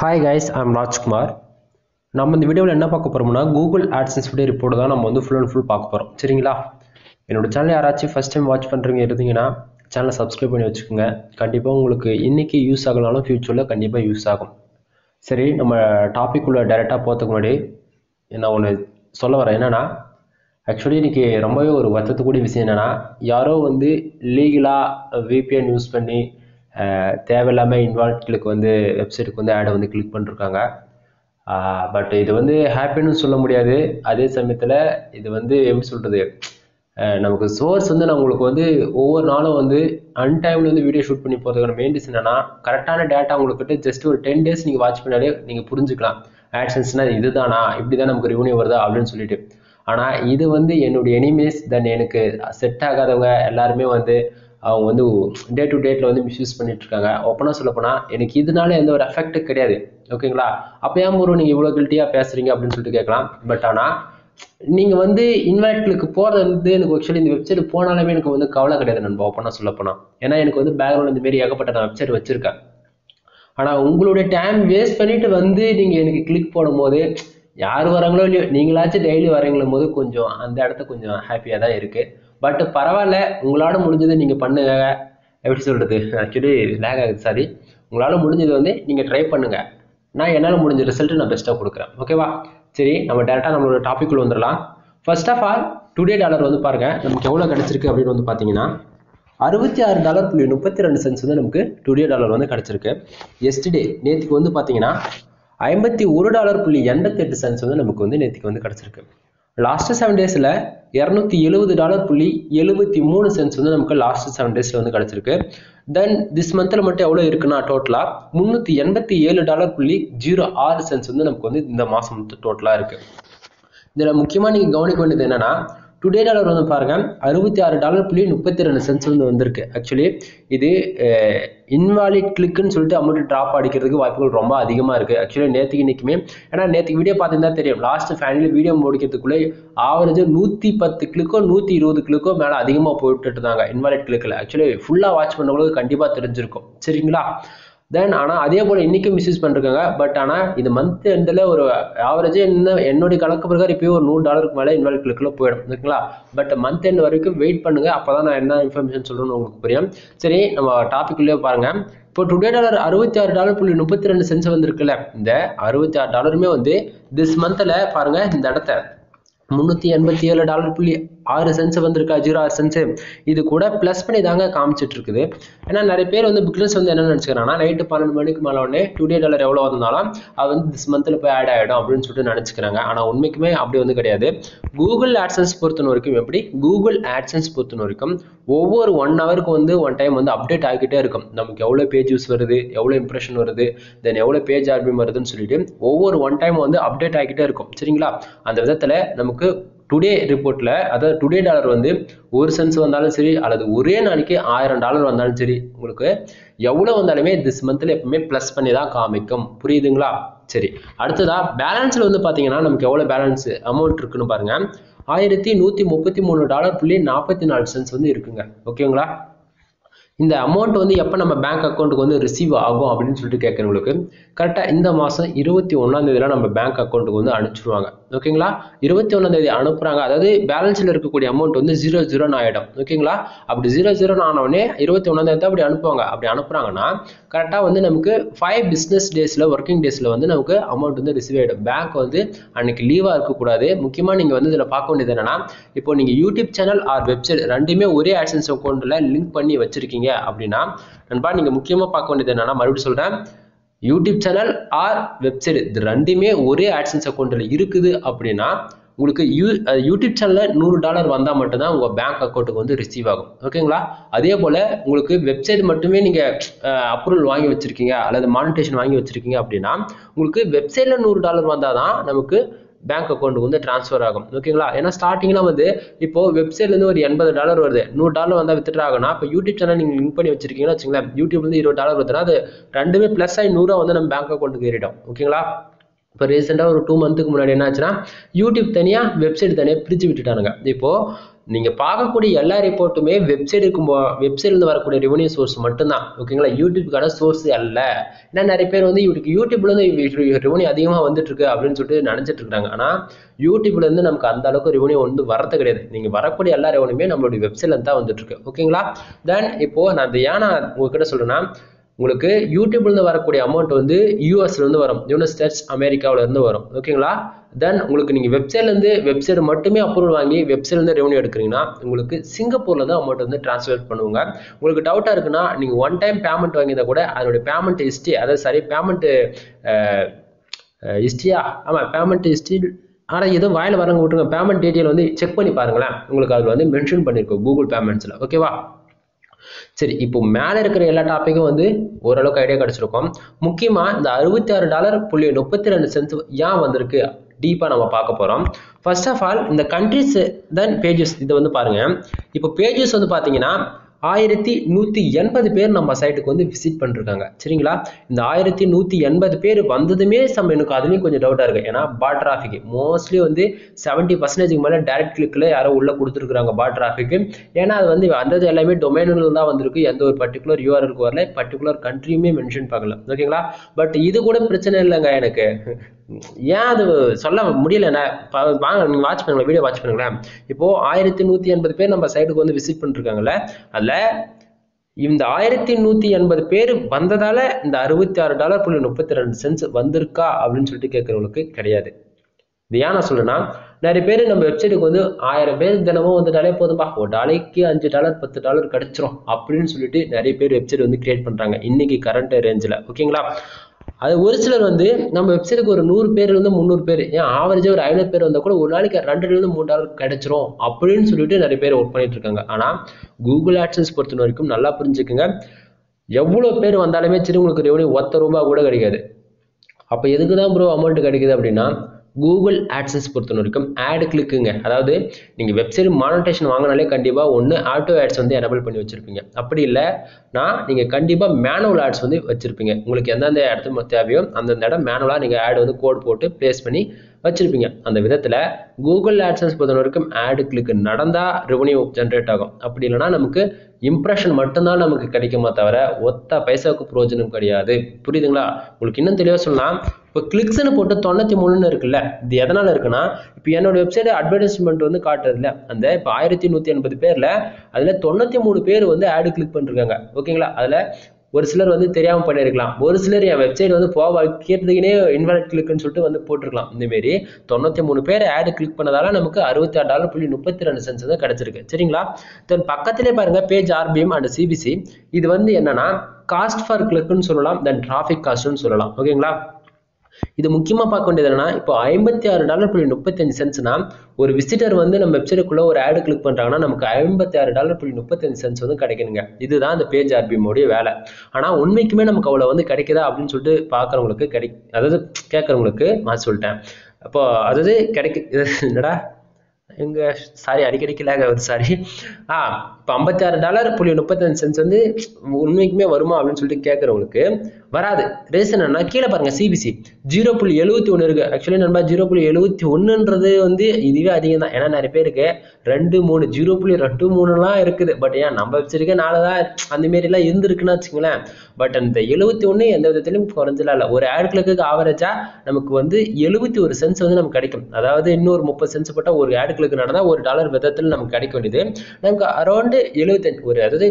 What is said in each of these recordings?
Hi guys I'm Rajkumar நம்ம இந்த வீடியோவில் என்ன பார்க்க போகிறோம்னா கூகுள் ஆட்சன்ஸ் வீடியோ ரிப்போர்ட் தான் நம்ம வந்து ஃபுல் அண்ட் ஃபுல் பார்க்க போகிறோம் சரிங்களா? என்னோட சேனல் யாராச்சும் ஃபஸ்ட் டைம் வாட்ச் பண்ணுறீங்க இருந்தீங்கன்னா சேனலை சப்ஸ்கிரைப் பண்ணி வச்சுக்கோங்க. கண்டிப்பாக உங்களுக்கு இன்றைக்கி யூஸ் ஆகலனாலும் ஃப்யூச்சரில் கண்டிப்பாக யூஸ் ஆகும். சரி நம்ம டாபிக் உள்ள டைரெக்டாக போகிறதுக்கு முன்னாடி நான் ஒன்று சொல்ல வரேன். என்னென்னா ஆக்சுவலி இன்றைக்கி ரொம்பவே ஒரு வருத்தத்துக்கூடிய விஷயம் என்னென்னா யாரோ வந்து லீகலாக விபிஎன் யூஸ் பண்ணி தேவையில்லாமல் இன்வால்ட்களுக்கு வந்து வெப்சைட்டுக்கு வந்து ஆடை வந்து கிளிக் பண்ணிருக்காங்க. பட் இது வந்து ஹாப்பின்னு சொல்ல முடியாது. அதே சமயத்தில் இது வந்து எப்படி சொல்கிறது நமக்கு சோர்ஸ் வந்து நான் உங்களுக்கு வந்து ஒவ்வொரு நாளும் வந்து அன்டைமில் வந்து வீடியோ ஷூட் பண்ணி போகிறதுக்கான மெயின் ரீசன் என்னன்னா கரெக்டான டேட்டா உங்களுக்கு ஜஸ்ட் ஒரு டென் டேஸ் நீங்கள் வாட்ச் பண்ணாலே நீங்கள் புரிஞ்சுக்கலாம். ஆக்ஷன்ஸ்னால் இதுதானா இப்படி தான்? நமக்கு ரெவன்யூ வருதா? அப்படின்னு சொல்லிட்டு. ஆனால் இது வந்து என்னுடைய எனிமேஸ் தென் எனக்கு செட் ஆகாதவங்க எல்லாருமே வந்து அவங்க வந்து டே டு டேட்டில் வந்து மிஸ்யூஸ் பண்ணிட்டு இருக்காங்க ஓப்பனாக சொல்ல போனால் எனக்கு இதனால எந்த ஒரு எஃபெக்ட்டும் கிடையாது. ஓகேங்களா அப்போ ஏன் ஒரு நீங்கள் இவ்வளோ கில்ட்டியாக பேசுறீங்க அப்படின்னு சொல்லிட்டு கேட்கலாம். பட் ஆனால் நீங்கள் வந்து இன்வைட்களுக்கு போகிறது வந்து எனக்கு ஆக்சுவலி இந்த வெப்சைட் போனாலுமே எனக்கு வந்து கவலை கிடையாது நண்பா ஓப்பனாக சொல்ல போனால் ஏன்னா எனக்கு வந்து பேக்ரவுண்ட் இந்த மாரி ஏகப்பட்ட நான் வெப்சைட் வச்சுருக்கேன். ஆனால் உங்களுடைய டைம் வேஸ்ட் பண்ணிட்டு வந்து நீங்கள் எனக்கு கிளிக் போடும்போது யார் வராங்களோ இல்லையோ நீங்களாச்சும் டெய்லி வரீங்களும் போது கொஞ்சம் அந்த இடத்த கொஞ்சம் ஹாப்பியாக தான் இருக்குது பட் பரவாயில்ல உங்களால முடிஞ்சது நீங்கள் பண்ணுங்க. எப்படி சொல்கிறது ஆக்சுவலி லேக் ஆகுது சாரி உங்களால் முடிஞ்சது வந்து நீங்கள் ட்ரை பண்ணுங்கள் நான் என்னால் முடிஞ்ச ரிசல்ட் நான் பெஸ்ட்டாக கொடுக்குறேன். ஓகேவா சரி நம்ம டேரெக்டாக நம்மளோட டாபிக்குள்ள வந்துடலாம் first of all today dollar வந்து பாருங்கள் நமக்கு எவ்வளோ கிடச்சிருக்கு அப்படின்னு வந்து பார்த்தீங்கன்னா அறுபத்தி ஆறு டாலர் புள்ளி முப்பத்தி ரெண்டு சென்ஸ் வந்து நமக்கு டுடே டாலர் வந்து கிடச்சிருக்கு. எஸ்டே நேற்றுக்கு வந்து பார்த்தீங்கன்னா ஐம்பத்தி ஒரு டாலர் புள்ளி எண்பத்தெட்டு சென்ஸ் வந்து நமக்கு வந்து நேற்றுக்கு வந்து கிடச்சிருக்கு. லாஸ்ட் செவன் டேஸில் இரநூத்தி எழுபது டாலர் புள்ளி எழுபத்தி மூணு சென்ஸ் வந்து நமக்கு லாஸ்ட் செவன் டேஸில் வந்து கிடச்சிருக்கு. தென் திஸ் மந்தில் மட்டும் எவ்வளோ இருக்குன்னா டோட்டலாக முந்நூற்றி எண்பத்தி ஏழு டாலர் புள்ளி ஜீரோ ஆறு சென்ஸ் வந்து நமக்கு வந்து இந்த மாதம் வந்து டோட்டலாக இருக்குது இதில் முக்கியமாக நீங்கள் கவனிக்க வேண்டியது என்னன்னா டுடே டாலர் வந்து பாருங்க அறுபத்தி ஆறு டாலர் புள்ளி முப்பத்தி ரெண்டு சென்ஸ் வந்து வந்திருக்கு. ஆக்சுவலி இது இன்வாலிட் கிளிக்குன்னு சொல்லிட்டு அமௌண்ட் ட்ராப் அடிக்கிறதுக்கு வாய்ப்புகள் ரொம்ப அதிகமாக இருக்குது ஆக்சுவலி நேற்றுக்கு இன்னைக்குமே ஏன்னா நேற்றுக்கு வீடியோ பார்த்துருந்தா தெரியும். லாஸ்ட் ஃபைனலி வீடியோ முடிக்கிறதுக்குள்ளே ஆவரேஜ் நூற்றி பத்து கிளிக்கோ நூற்றி இருபது கிளிக்கோ மேலே அதிகமாக போயிட்டு இருந்தாங்க இன்வாலிட் கிளிக்கில் ஆக்சுவலி ஃபுல்லாக வாட்ச் பண்ணவங்களுக்கு கண்டிப்பாக தெரிஞ்சிருக்கும். சரிங்களா? தென் ஆனால் அதே போல் இன்றைக்கும் மிஸ்யூஸ் பண்ணிருக்காங்க. பட் ஆனால் இது மந்த் எண்டில் ஒரு ஆவரேஜே என்ன என்னுடைய கணக்கு பிரகாரம் இப்போயும் ஒரு நூறு டாலருக்கு மேலே இன்வால்வ் கிளிக்கில் போயிடும். ஓகேங்களா பட் மந்த் எண்ட் வரைக்கும் வெயிட் பண்ணுங்கள் அப்போ தான் நான் என்ன இன்ஃபர்மேஷன் சொல்லணும்னு உங்களுக்கு புரியும். சரி நம்ம டாபிக்லேயே பாருங்கள் இப்போ டுடே டாலர் அறுபத்தி ஆறு டாலர் புள்ளி முப்பத்தி ரெண்டு சென்ஸ் வந்திருக்குல்ல. இந்த அறுபத்தி ஆறு டாலருமே வந்து திஸ் மந்தில் பாருங்கள் இந்த இடத்த. முந்நூற்றி எண்பத்தி ஏழு டாலர் புள்ளி ஆறு சென்ஸ் வந்திருக்கா ஜீரோ ஆறு சென்ஸ் இது கூட ப்ளஸ் பண்ணி தாங்க காமிச்சிட்டு இருக்குது ஏன்னா நிறைய பேர் வந்து பிக்னஸ் வந்து என்ன நினச்சிக்கிறாங்கன்னா நைட்டு பன்னெண்டு மணிக்கு மேலே உடனே டுடே டாலர் எவ்வளோ வந்தாலும் அது வந்து திஸ் மந்தில் போய் ஆட் ஆகிடும் அப்படின்னு சொல்லிட்டு நினச்சிக்கிறாங்க. ஆனால் உண்மைக்குமே அப்படி வந்து கிடையாது. கூகுள் ஆட்சன்ஸ் பொறுத்தன வரைக்கும் எப்படி? கூகுள் ஆட்சன்ஸ் பொறுத்தன வரைக்கும் ஒவ்வொரு ஒன் ஹவருக்கு வந்து ஒன் டைம் வந்து அப்டேட் ஆகிக்கிட்டே இருக்கும். நமக்கு எவ்வளோ பேஜ் யூஸ் வருது எவ்வளோ இம்ப்ரெஷன் வருது தென் எவ்வளோ பேஜ் ஆர்பிஎம் வருதுன்னு சொல்லிட்டு ஒவ்வொரு ஒன் டைம் வந்து அப்டேட் ஆகிக்கிட்டே இருக்கும். சரிங்களா? அந்த விதத்தில் நமக்கு டுடே ரிப்போர்ட்டில் அதாவது டுடே டாலர் வந்து ஒரு சென்ஸ் வந்தாலும் சரி அல்லது ஒரே நாளைக்கு ஆயிரம் டாலர் வந்தாலும் சரி உங்களுக்கு எவ்வளோ வந்தாலுமே திஸ் மந்தில் எப்பவுமே ப்ளஸ் பண்ணி தான் காமிக்கும். புரியுதுங்களா? சரி. அடுத்ததா பேலன்ஸில் வந்து பார்த்தீங்கன்னா நமக்கு எவ்வளோ பேலன்ஸ் அமௌண்ட் இருக்குன்னு பாருங்க. ஆயிரத்தி நூற்றி முப்பத்தி மூணு டாலர் புள்ளி நாற்பத்தி நாலு சென்ஸ் வந்து இருக்குங்க. ஓகேங்களா? இந்த அமௌண்ட் வந்து எப்போ நம்ம பேங்க் அக்கௌண்ட்டுக்கு வந்து ரிசீவ் ஆகும் அப்படின்னு சொல்லிட்டு கேட்குறவங்களுக்கு கரெக்டாக இந்த மாதம் இருபத்தி ஒன்றாந்தேதியில் நம்ம பேங்க் அக்கௌண்ட்டுக்கு வந்து அனுப்பிச்சிடுவாங்க ஓகேங்களா இருபத்தி ஒன்றாந்தேதி அனுப்புகிறாங்க அதாவது பேலன்ஸில் இருக்கக்கூடிய அமௌண்ட் வந்து ஜீரோ ஜீரோன்னு ஆகிடும் ஓகேங்களா அப்படி ஜீரோ ஜீரோன்னு ஆனவுடனே இருபத்தி ஒன்றாந்தேதி தான் அப்படி அனுப்புவாங்க. அப்படி அனுப்புகிறாங்கன்னா கரெக்டாக வந்து நமக்கு ஃபைவ் பிஸ்னஸ் டேஸில் ஒர்க்கிங் டேஸில் வந்து நமக்கு அமௌண்ட் வந்து ரிசீவ் ஆகிடும் பேங்க் வந்து அன்னைக்கு லீவாக இருக்கக்கூடாது. முக்கியமாக நீங்கள் வந்து இதில் பார்க்க வேண்டியது என்னென்னா இப்போ நீங்கள் யூடியூப் சேனல் ஆர் வெப்சைட் ரெண்டுமே ஒரே ஆட்சன்ஸ் அக்கௌண்ட்டில் லிங்க் பண்ணி வச்சுருக்கீங்க அப்படின்னா நண்பா நீங்கள் முக்கியமாக பார்க்க வேண்டியது என்னென்னா மறுபடியும் சொல்கிறேன் யூடியூப் சேனல் ஆர் வெப்சைட். இது ரெண்டுமே ஒரே ஆட்சன்ஸ் அக்கௌண்ட்டில் இருக்குது அப்படின்னா உங்களுக்கு யூ யூடியூப் சேனலில் நூறு டாலர் வந்தால் மட்டும்தான் உங்கள் பேங்க் அக்கௌண்ட்டுக்கு வந்து ரிசீவ் ஆகும். ஓகேங்களா? அதே போல் உங்களுக்கு வெப்சைட் மட்டுமே நீங்கள் அப்ரூவல் வாங்கி வச்சுருக்கீங்க அல்லது மானிட்டேஷன் வாங்கி வச்சுருக்கீங்க அப்படின்னா உங்களுக்கு வெப்சைட்டில் நூறு டாலர் வந்தால் தான் நமக்கு பேங்க் அக்கௌண்ட்டுக்கு வந்து ட்ரான்ஸ்ஃபர் ஆகும். ஓகேங்களா ஏன்னா ஸ்டார்டிங்கில் வந்து இப்போ வெப்சைட்லேருந்து ஒரு எண்பது டாலர் வருது. நூறு டாலர் வந்தால் வித்துட்டு இப்போ யூடியூப் சேனல் நீங்கள் லிங்க் பண்ணி வச்சிருக்கீங்கன்னா வச்சுங்களேன் யூடியூப்லேருந்து இருபது டாலர் வருதுன்னா அது ரெண்டுமே ப்ளஸ் ஆகி நூறுரூவா வந்து நம்ம பேங்க் அக்கௌண்ட்டுக்கு ஏறிடும். ஓகேங்களா இப்போ ரீசெண்டாக ஒரு டூ மந்த்துக்கு முன்னாடி என்ன ஆச்சுன்னா யூடியூப் தனியாக வெப்சைட் தனியாக பிரித்து விட்டுட்டானுங்க. இப்போது நீங்கள் பார்க்கக்கூடிய எல்லா ரிப்போர்ட்டுமே வெப்சைட் வெப்சைட்டுக்கு வெப்சைட்லேருந்து வரக்கூடிய ரெவன்யூ சோர்ஸ் மட்டும்தான். ஓகேங்களா யூடியூப்கான சோர்ஸ் அல்ல. ஏன்னா நிறைய பேர் வந்து இவருக்கு யூடியூப்லேருந்து ரெவன்யூ அதிகமாக வந்துட்டுருக்கு அப்படின்னு சொல்லிட்டு நினச்சிட்டு இருக்காங்க. ஆனால் யூடியூப்லேருந்து நமக்கு அந்த அளவுக்கு ரெவன்யூ வந்து வரது கிடையாது. நீங்கள் வரக்கூடிய எல்லா ரெவன்யூமே நம்மளுடைய வெப்சைட்லேருந்து தான் வந்துட்டுருக்கு. ஓகேங்களா தென் இப்போது நான் அது ஏன் நான் உங்ககிட்ட சொல்கிறேன்னா உங்களுக்கு யூடியூப்லேருந்து வரக்கூடிய அமௌண்ட் வந்து யூஎஸ்லேருந்து வரும். யுனைட் ஸ்டேட்ஸ் அமெரிக்காவிலேருந்து வரும். ஓகேங்களா தென் உங்களுக்கு நீங்கள் வெப்சைட்லேருந்து வெப்சைட் மட்டுமே அப்ரூவல் வாங்கி வெப்சைட்லேருந்து ரெவன்யூ எடுக்கிறீங்கன்னா உங்களுக்கு சிங்கப்பூரில் தான் அமௌண்ட் வந்து ட்ரான்ஸ்லேட் பண்ணுவாங்க உங்களுக்கு டவுட்டாக இருக்குன்னா நீங்கள் ஒன் டைம் பேமெண்ட் வாங்கியிருந்தா கூட அதனுடைய பேமெண்ட் ஹிஸ்ட்ரி அதாவது சரி பேமெண்ட்டு ஹிஸ்ட்ரியா ஆமாம் பேமெண்ட் ஹிஸ்ட்ரி ஆனால் எதுவும் வாயில் வரவங்க விட்டுருங்க. பேமெண்ட் டீட்டெயில் வந்து செக் பண்ணி பாருங்களேன். உங்களுக்கு அதில் வந்து மென்ஷன் பண்ணியிருக்கோம் கூகுள் பேமெண்ட்ஸில் ஓகேவா சரி இப்போ மேலே இருக்கிற எல்லா டாப்பிக்கும் வந்து ஓரளவுக்கு ஐடியா கிடச்சிருக்கோம். முக்கியமாக இந்த அறுபத்தி ஆறு டாலர் புள்ளி முப்பத்தி ரெண்டு சென்ஸ் ஏன் வந்திருக்கு? டீப்பாக நம்ம பார்க்க போகிறோம் ஃபர்ஸ்ட் ஆஃப் ஆல் இந்த கண்ட்ரிஸ் தென் பேஜஸ் இதை வந்து பாருங்கள் இப்போ பேஜஸ் வந்து பார்த்தீங்கன்னா ஆயிரத்தி நூற்றி எண்பது பேர் நம்ம சைட்டுக்கு வந்து விசிட் பண்ணிருக்காங்க. சரிங்களா? இந்த ஆயிரத்தி நூற்றி எண்பது பேர் வந்ததுமே சம் எனக்கு அதுலேயும் கொஞ்சம் டவுட்டாக இருக்குது ஏன்னா பாட் டிராஃபிக் மோஸ்ட்லி வந்து செவன்ட்டி பர்சன்டேஜுக்கு மேலே டேரக்ட் கிளிக்கில் யாரோ உள்ளே கொடுத்துருக்குறாங்க பாட் டிராஃபிக்கு ஏன்னா அது வந்து வந்தது எல்லாமே டொமைனில் தான் வந்திருக்கு. எந்த ஒரு பர்டிகுலர் யூஆர்எலுக்கு வரல. பர்டிகுலர் கண்ட்ரியுமே மென்ஷன் பார்க்கல ஓகேங்களா பட் இது கூட பிரச்சனை இல்லைங்க எனக்கு. ஏன் அது சொல்ல முடியலண்ணே வாங்க நீங்கள் வாட்ச் பண்ணுங்களேன் வீடியோ வாட்ச் பண்ணுங்களேன். இப்போது ஆயிரத்தி நூற்றி எண்பது பேர் நம்ம சைடுக்கு வந்து விசிட் பண்ணிருக்காங்கல்ல அதில் இந்த ஆயிரத்தி நூற்றி எண்பது பேர் வந்ததால் இந்த அறுபத்தி ஆறு டாலர் புள்ளி முப்பத்தி ரெண்டு சென்ஸ் வந்திருக்கா அப்படின்னு சொல்லிட்டு கேட்குறவங்களுக்கு கிடையாது. இது ஏன் நான் சொல்லுன்னா நிறைய பேர் நம்ம வெப்சைட்டுக்கு வந்து ஆயிரம் பேர் தினமும் வந்துட்டாலே போதும்பா ஒரு டாலைக்கு அஞ்சு டாலர் பத்து டாலர் கிடைச்சிரும் அப்படின்னு சொல்லிட்டு நிறைய பேர் வெப்சைட் வந்து கிரியேட் பண்றாங்க. இன்னைக்கு கரண்ட் ரேஞ்சில் ஓகேங்களா அது ஒரு சிலர் வந்து நம்ம வெப்சைட்டுக்கு ஒரு நூறு பேர்லேருந்து முந்நூறு பேர் ஏன் ஆவரேஜாக ஒரு ஐநூறு பேர் வந்தால் கூட ஒரு நாளைக்கு ரெண்டுலேருந்து மூணு டாலர் கிடைச்சிரும் அப்படின்னு சொல்லிட்டு நிறைய பேர் ஒர்க் பண்ணிட்டு இருக்காங்க. ஆனால் கூகுள் ஆட்சன்ஸ் பொறுத்த வரைக்கும் நல்லா புரிஞ்சுக்குங்க. எவ்வளோ பேர் வந்தாலுமே சரி உங்களுக்கு ரெவன்யூ ஒத்த ரூபா கூட கிடைக்காது. அப்போ எதுக்கு தான் ப்ரோ அமௌண்ட் கிடைக்குது அப்படின்னா கூகுள் ஆட்ஸஸ் பொறுத்த வரைக்கும் ஆடு கிளிக்குங்க அதாவது நீங்கள் வெப்சைட் மானிட்டேஷன் வாங்கினாலே கண்டிப்பாக ஒன்று ஆட்டோ ஆட்ஸ் வந்து எனபிள் பண்ணி வச்சுருப்பீங்க. அப்படி இல்லைனா நீங்கள் கண்டிப்பாக மேனுவல் ஆட்ஸ் வந்து வச்சுருப்பீங்க. உங்களுக்கு எந்தெந்த இடத்து தேவையோ அந்தந்த இடம் மேனுவலாக நீங்கள் ஆட் வந்து கோட் போட்டு ப்ளேஸ் பண்ணி வச்சுருப்பீங்க. அந்த விதத்தில் கூகுள் ஆட்ஸன்ஸ் பொறுத்த வரைக்கும் ஆடு கிளிக்கு நடந்தால் ரெவன்யூ ஜென்ரேட் ஆகும். அப்படி இல்லைனா நமக்கு இம்ப்ரெஷன் மட்டும்தான் நமக்கு கிடைக்குமா தவிர ஒத்த பைசாவுக்கு பிரயோஜனம் கிடையாது. புரியுதுங்களா? உங்களுக்கு இன்னும் தெளிவாக சொல்லலாம். இப்போ கிளிக்ஸ்னு போட்டு தொண்ணூற்றி மூணுன்னு இருக்குல்ல இது எதனால் இருக்குன்னா இப்போ என்னோட வெப்சைட் அட்வர்டைஸ்மெண்ட் வந்து காட்டுறதுல அந்த இப்போ ஆயிரத்தி நூற்றி எண்பது பேரில் அதில் தொண்ணூற்றி மூணு பேர் வந்து ஆடு கிளிக் பண்ணிருக்காங்க. ஓகேங்களா அதில் ஒரு சிலர் வந்து தெரியாமல் பண்ணியிருக்கலாம் ஒரு சிலர் என் வெப்சைட் வந்து போக கேட்டதுக்குனே இன்வாலிட் கிளிக்னு சொல்லிட்டு வந்து போட்டிருக்கலாம். இந்தமாரி தொண்ணூற்றி மூணு பேர் ஆடு கிளிக் பண்ணதால நமக்கு அறுபத்தி ஆறு டாலர் புள்ளி முப்பத்தி ரெண்டு சென்ஸ் வந்து கிடச்சிருக்கு. சரிங்களா? தென் பக்கத்திலே பாருங்க பேஜ் ஆர்பிஎம் அண்ட் சிபிசி இது வந்து என்னன்னா காஸ்ட் ஃபார் கிளிக்னு சொல்லலாம் தென் டிராஃபிக் காஸ்ட்னு சொல்லலாம். ஓகேங்களா இது முக்கியமாக பார்க்க வேண்டியது என்னன்னா இப்போ ஐம்பத்தி ஆறு டாலர் புள்ளி முப்பத்தஞ்சு சென்ட்ஸ்னா ஒரு விசிட்டர் வந்து நம்ம வெப்சைட்டுக்குள்ளே ஒரு ஆடு கிளிக் பண்ணுறாங்கன்னா நமக்கு ஐம்பத்தி ஆறு டாலர் புள்ளி முப்பத்தஞ்சு சென்ட்ஸ் வந்து கிடைக்கணுங்க. இதுதான் அந்த பேஜ் ஆர்பிஎம்மோடைய வேலை. ஆனால் உண்மைக்குமே நமக்கு அவ்வளோ வந்து கிடைக்குதா அப்படின்னு சொல்லிட்டு பார்க்குறவங்களுக்கு கிடை அதாவது கேட்குறவங்களுக்கு நான் சொல்லிட்டேன். அப்போ அதாவது கிடைக்கு என்னடா? எங்க சாரி அடிக்கடிக்கு லேக் சாரி ஆ இப்போ ஐம்பத்தி ஆறு டாலர் புள்ளி முப்பத்தஞ்சு சென்ட்ஸ் வந்து உண்மைக்குமே வருமா அப்படின்னு சொல்லிட்டு கேட்குறவங்களுக்கு வராது. ரீசன் என்ன கீழே பாருங்க சிபிசி ஜீரோ புள்ளி எழுபத்தி ஒன்று இருக்கு. ஆக்சுவலி நண்பா ஜீரோ புள்ளி எழுபத்தி ஒன்றுன்றது வந்து இதுவே அதிகம் தான். ஏன்னா நிறைய பேருக்கு ரெண்டு மூணு ஜீரோ புள்ளி ரெண்டு மூணுலாம் இருக்குது. பட் ஏன் நம்ம வச்சிருக்க நாலு தான் அந்த மாரிலாம் இருந்திருக்குன்னு வச்சுங்களேன் பட் அந்த எழுபத்தி ஒன்று எந்த விதத்திலும் குறைஞ்சலாம் இல்லை ஒரு ஆட் கிளக்கு ஆவரேஜா நமக்கு வந்து எழுபத்தி ஒரு சென்ஸ் வந்து நமக்கு கிடைக்கும். அதாவது இன்னொரு முப்பது சென்ஸ் போட்டால் ஒரு ஆட் கிளக்கு நடந்தால் ஒரு டாலர் விதத்தில் நமக்கு கிடைக்க வேண்டியது. நமக்கு அரௌண்டு எழுபத்தஞ்சு ஒரு அதாவது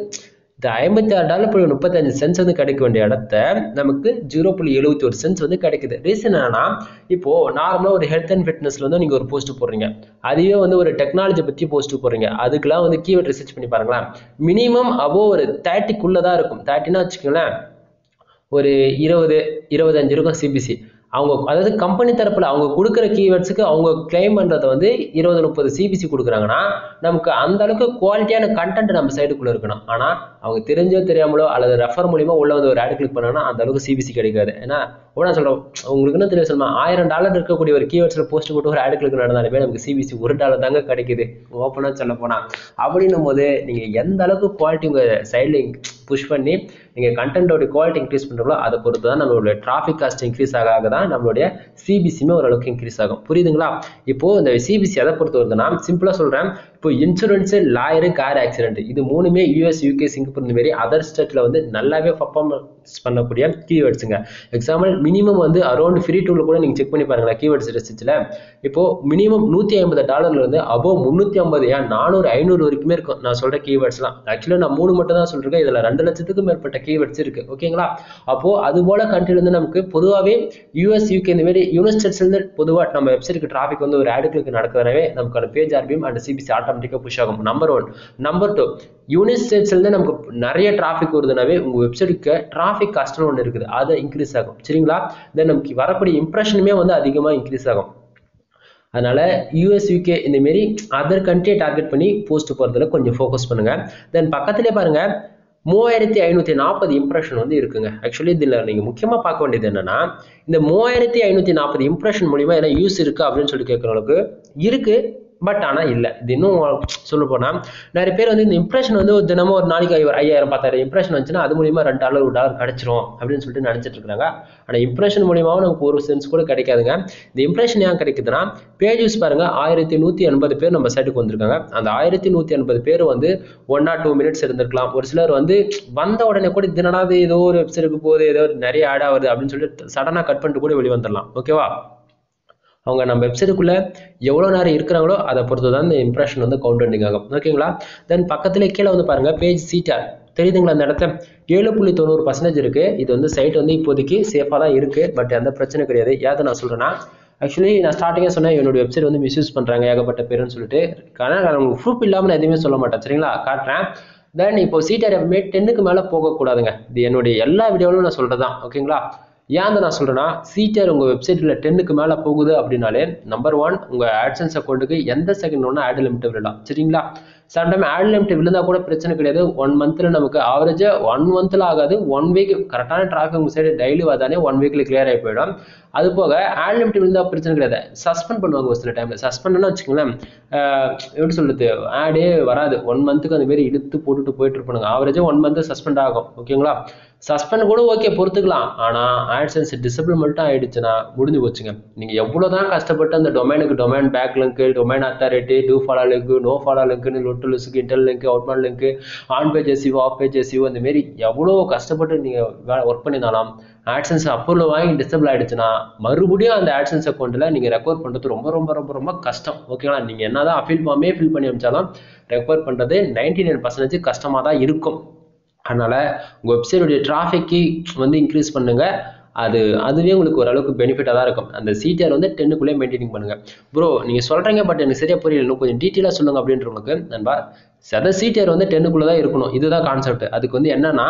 இந்த ஐம்பத்தி ஆறு டாலர் புள்ளி முப்பத்தஞ்சு சென்ஸ் வந்து கிடைக்க வேண்டிய இடத்த நமக்கு ஜீரோ புள்ளி எழுபத்தி ஒரு சென்ஸ் வந்து கிடைக்குது. ரீசன் என்னன்னா இப்போ நார்மலாக ஒரு ஹெல்த் அண்ட் ஃபிட்னஸ்ல வந்து நீங்கள் ஒரு போஸ்ட் போடுறீங்க. அதுவே வந்து ஒரு டெக்னாலஜி பற்றி போஸ்ட் போடுறீங்க. அதுக்கெல்லாம் வந்து கீவேர்ட் ரிசர்ச் பண்ணி பாருங்களேன். மினிமம் அபோ ஒரு தேர்ட்டிக்குள்ளே தான் இருக்கும். தேர்ட்டினா வச்சுக்கோங்களேன் ஒரு இருபது இருபத்தஞ்சு இருக்கும் சிபிசி அவங்க அதாவது கம்பெனி தரப்பில் அவங்க கொடுக்குற கீவேர்ட்ஸுக்கு அவங்க கிளைம் பண்ணுறதை வந்து இருபது முப்பது சிபிசி கொடுக்குறாங்கன்னா நமக்கு அந்த அளவுக்கு குவாலிட்டியான கண்டென்ட் நம்ம சைடுக்குள்ளே இருக்கணும். ஆனால் அவங்க தெரிஞ்சோ தெரியாமலோ அல்லது ரெஃபர் மூலியமா உள்ள வந்து ஒரு ஆட் கிளிக் பண்ணாங்கன்னா அந்த அளவுக்கு சிபிசி கிடைக்காது. ஏன்னா உடனே சொல்கிறோம் உங்களுக்கு என்ன தெரியும் சொல்லுமா? ஆயிரம் டாலர் இருக்கக்கூடிய ஒரு கீவேர்ட்ஸில் போஸ்ட் போட்டு ஒரு ஆட் கிளிக் நடந்தாலுமே நமக்கு சிபிசி ஒரு டாலர் தாங்க கிடைக்குது. ஓப்பனாக சொல்ல போனால் அப்படின்னும் போது நீங்கள் எந்த அளவுக்கு குவாலிட்டி உங்கள் சைடில் புஷ் பண்ணி நீங்கள் கண்டென்ட்டோட குவாலிட்டி இன்க்ரீஸ் பண்ணுறோம் அதை பொறுத்து தான் நம்மளுடைய டிராஃபிக் காஸ்ட் இன்க்ரீஸ் ஆக ஆக தான் நம்மளுடைய சிபிசியுமே ஓரளவுக்கு இன்க்ரீஸ் ஆகும். புரியுதுங்களா? இப்போ இந்த சிபிசி எதை பொறுத்து வருதுன்னா சிம்பிளாக சொல்கிறேன் இப்போ இன்சூரன்ஸு லாயரு கார் ஆக்சிடென்ட் இது மூணுமே யூஎஸ் யூகே சிங்கப்பூர் இந்த மாதிரி அதர் ஸ்டேட்டில் வந்து நல்லாவே பர்ஃபார்மன்ஸ் பண்ணக்கூடிய கீவேர்ட்ஸுங்க எக்ஸாம்பிள் மினிமம் வந்து அரௌண்ட் ஃப்ரீ டூவில் கூட நீங்கள் செக் பண்ணி பாருங்களேன் கீவேர்ட்ஸ் ரிசர்ச்சில் இப்போ மினிமம் நூற்றி ஐம்பது டாலர்ல இருந்து அபோவ் முந்நூற்றி ஐம்பது ஏன் நானூறு ஐநூறு வரைக்குமே இருக்கும். நான் சொல்கிற கீவேர்ட்ஸ்லாம் ஆக்சுவலாக நான் மூணு மட்டும் தான் சொல்லிருக்கேன் இதில் ரெண்டு லட்சத்துக்கும் மேற்பட்ட கீவேர்ட்ஸ் இருக்கு ஓகேங்களா அப்போ அது போல கண்ட்ரிலேருந்து நமக்கு பொதுவாகவே யூஎஸ் யூகே இந்த மாதிரி யூனிஸ்டேட்ஸ்லேருந்து பொதுவாக நம்ம வெப்சைட்டுக்கு டிராஃபிக் வந்து ஒரு ஆடுகளுக்கு நடக்கிறவே நமக்கான பேஜ் ஆர்பிஎம் அண்ட் சிபிசி ஆட்டோமேட்டிக்காக புஷ் ஆகும். நம்பர் ஒன் நம்பர் டூ யூனிஸ்டேட்ஸ்லேருந்து நமக்கு நிறைய டிராஃபிக் வருதுனாவே உங்கள் வெப்சைட்டுக்கு டிராஃபிக் காஸ்ட்னு ஒன்று இருக்குது. அதை இன்க்ரீஸ் ஆகும். சரிங்களா? தென் நமக்கு வரக்கூடிய இம்ப்ரெஷனுமே வந்து அதிகமாக இன்க்ரீஸ் ஆகும். அதனால யூஎஸ் யூகே இந்த மாரி அதர் கண்ட்ரியை டார்கெட் பண்ணி போஸ்ட் போகிறதுல கொஞ்சம் ஃபோக்கஸ் பண்ணுங்க. தென் பக்கத்துலேயே பாருங்க. மூவாயிரத்தி ஐநூற்றி நாற்பது இம்ப்ரெஷன் வந்து இருக்குங்க. ஆக்சுவலி இதில் நீங்கள் முக்கியமாக பார்க்க வேண்டியது என்னன்னா இந்த மூவாயிரத்தி ஐநூற்றி நாற்பது இம்ப்ரெஷன் மூலிமா என்ன யூஸ் இருக்கு அப்படின்னு சொல்லி கேட்குறவங்களுக்கு இருக்கு. பட் ஆனால் இல்லை. இது இன்னும் சொல்ல போனால் நிறைய பேர் வந்து இந்த இம்ப்ரெஷன் வந்து ஒரு தினமும் ஒரு நாளைக்கு ஒரு ஐயாயிரம் பத்தாயிரம் இம்ப்ரெஷன் வந்துச்சுன்னா அது மூலியமா ரெண்டு டாலர் ஒரு டாலர் கிடச்சிரும் அப்படின்னு சொல்லிட்டு நினச்சிட்டு இருக்காங்க. ஆனால் இம்ப்ரெஷன் மூலியமாவும் நமக்கு ஒரு சென்ஸ் கூட கிடைக்காதுங்க. இந்த இம்ப்ரெஷன் ஏன் கிடைக்குதுன்னா பேஜ் யூஸ் பாருங்க ஆயிரத்தி நூற்றி எண்பது பேர் நம்ம சைட்டுக்கு வந்திருக்காங்க. அந்த ஆயிரத்தி நூற்றி எண்பது பேர் வந்து ஒன் ஆர் டூ மினிட்ஸ் இருந்திருக்கலாம். ஒரு சிலர் வந்து வந்த உடனே கூட தினடாது ஏதோ ஒரு வெப்சைட்டுக்கு போகுது ஏதோ ஒரு நிறைய ஆட் ஆகுது அப்படின்னு சொல்லிட்டு சடனாக கட் பண்ணிட்டு கூட வெளியே வந்துடலாம் ஓகேவா அவங்க நம்ம வெப்சைட்டுக்குள்ளே எவ்வளோ நேரம் இருக்கிறாங்களோ அதை பொறுத்து தான் இந்த இம்ப்ரெஷன் வந்து கவுண்ட் பண்ணிங் ஆகும் ஓகேங்களா தென் பக்கத்துல கீழே வந்து பாருங்கள் பேஜ் சீட்டார் தெரியுதுங்களா அந்த இடத்த ஏழு புள்ளி தொண்ணூறு பர்சன்டேஜ் இருக்குது இது வந்து சைட் வந்து இப்போதைக்கு சேஃபாக தான் இருக்குது பட் அந்த பிரச்சனை கிடையாது. ஏதை நான் சொல்கிறேன்னா ஆக்சுவலி நான் ஸ்டார்டிங்கே சொன்னேன் என்னோட வெப்சைட் வந்து மிஸ்யூஸ் பண்ணுறாங்க ஏகப்பட்ட பேருன்னு சொல்லிட்டு. ஆனால் உங்களுக்கு ப்ரூஃப் இல்லாமல் நான் எதுவுமே சொல்ல மாட்டேன். சரிங்களா? காட்டுறேன். தென் இப்போ சீட்டர் எப்பவுமே டென்னுக்கு மேலே போகக்கூடாதுங்க. இது என்னுடைய எல்லா வீடியோவிலும் நான் சொல்கிறது தான் ஓகேங்களா ஏன் நான் சொல்கிறேன்னா சீட்டர் உங்கள் வெப்சைட்டில் டென்னுக்கு மேலே போகுது அப்படின்னாலே நம்பர் ஒன் உங்கள் ஆட்சன்ஸ் அக்கௌண்ட்டுக்கு எந்த செகண்ட் ஒன்று ஆட் லிமிட் விடலாம். சரிங்களா? சம்டைம் ஆட் லிமிட் விழுந்தால் கூட பிரச்சனை கிடையாது. ஒன் மந்த்தில் நமக்கு ஆவரேஜாக ஒன் மந்த்தில் ஆகாது. ஒன் வீக் கரெக்டான டிராஃபிக் உங்கள் சைடு டெய்லி வந்தானே ஒன் வீக்கில் கிளியர் ஆகி போயிடும். அது போக ஆட் லிமிட் விழுந்தா பிரச்சனை கிடையாது. சஸ்பெண்ட் பண்ணுவாங்க ஒரு சில டைமில் சஸ்பெண்ட்னா வச்சுக்கோங்களேன் எப்படி சொல்லுது ஆடே வராது. ஒன் மந்த்துக்கு அந்த மாரி இழுத்து போட்டுட்டு போயிட்டு இருப்பானுங்க. ஆவரேஜாக ஒன் மந்த்து சஸ்பெண்ட் ஆகும். ஓகேங்களா? சஸ்பெண்ட் கூட ஓகே பொறுத்துக்கலாம். ஆனால் ஆட்சன்ஸ் டிசபிள் மட்டும் ஆயிடுச்சுன்னா முடிஞ்சு போச்சுங்க. நீங்கள் எவ்வளோ தான் கஷ்டப்பட்டு அந்த டொமைனுக்கு domain back link domain authority do follow link no follow லிங்க்னு லொட்டு லிஸ்க்கு interlink outbound link on page SEO off page SEO இந்த மாரி எவ்வளோ கஷ்டப்பட்டு நீங்கள் வேலை ஒர்க் பண்ணியிருந்தாலும் ஆட்சன்ஸ் அப்ரூவல் வாங்கி டிசபிள் ஆகிடுச்சுன்னா மறுபடியும் அந்த ஆட்சன்ஸ் அக்கௌண்ட்டில் நீங்கள் ரெக்கவர் பண்ணுறது ரொம்ப ரொம்ப ரொம்ப ரொம்ப கஷ்டம். ஓகேங்களா நீங்கள் என்ன தான் அஃபீல் ஃபார்மே ஃபில் பண்ணி அனுப்பிச்சாலும் ரெக்கவர் பண்ணுறது நைன்டி நைன் பர்சன்டேஜ் கஷ்டமாக தான் இருக்கும். அதனால் உங்கள் வெப்சைட்டுடைய டிராஃபிக்கு வந்து இன்க்ரீஸ் பண்ணுங்கள் அது அதுவே உங்களுக்கு ஓரளவுக்கு பெனிஃபிட்டாக தான் இருக்கும். அந்த சிடிஆர் வந்து டென்னுக்குள்ளே மெயின்டைனிங் பண்ணுங்கள் ப்ரோ நீங்கள் சொல்கிறீங்க பட் எனக்கு சரியாக புரியல. இன்னும் கொஞ்சம் டீட்டெயிலாக சொல்லுங்கள் அப்படின்றவங்களுக்கு நண்பா சத சீட்டியர் வந்து டென்னுக்குள்ளே தான் இருக்கணும். இதுதான் கான்செப்ட் அதுக்கு வந்து என்னன்னா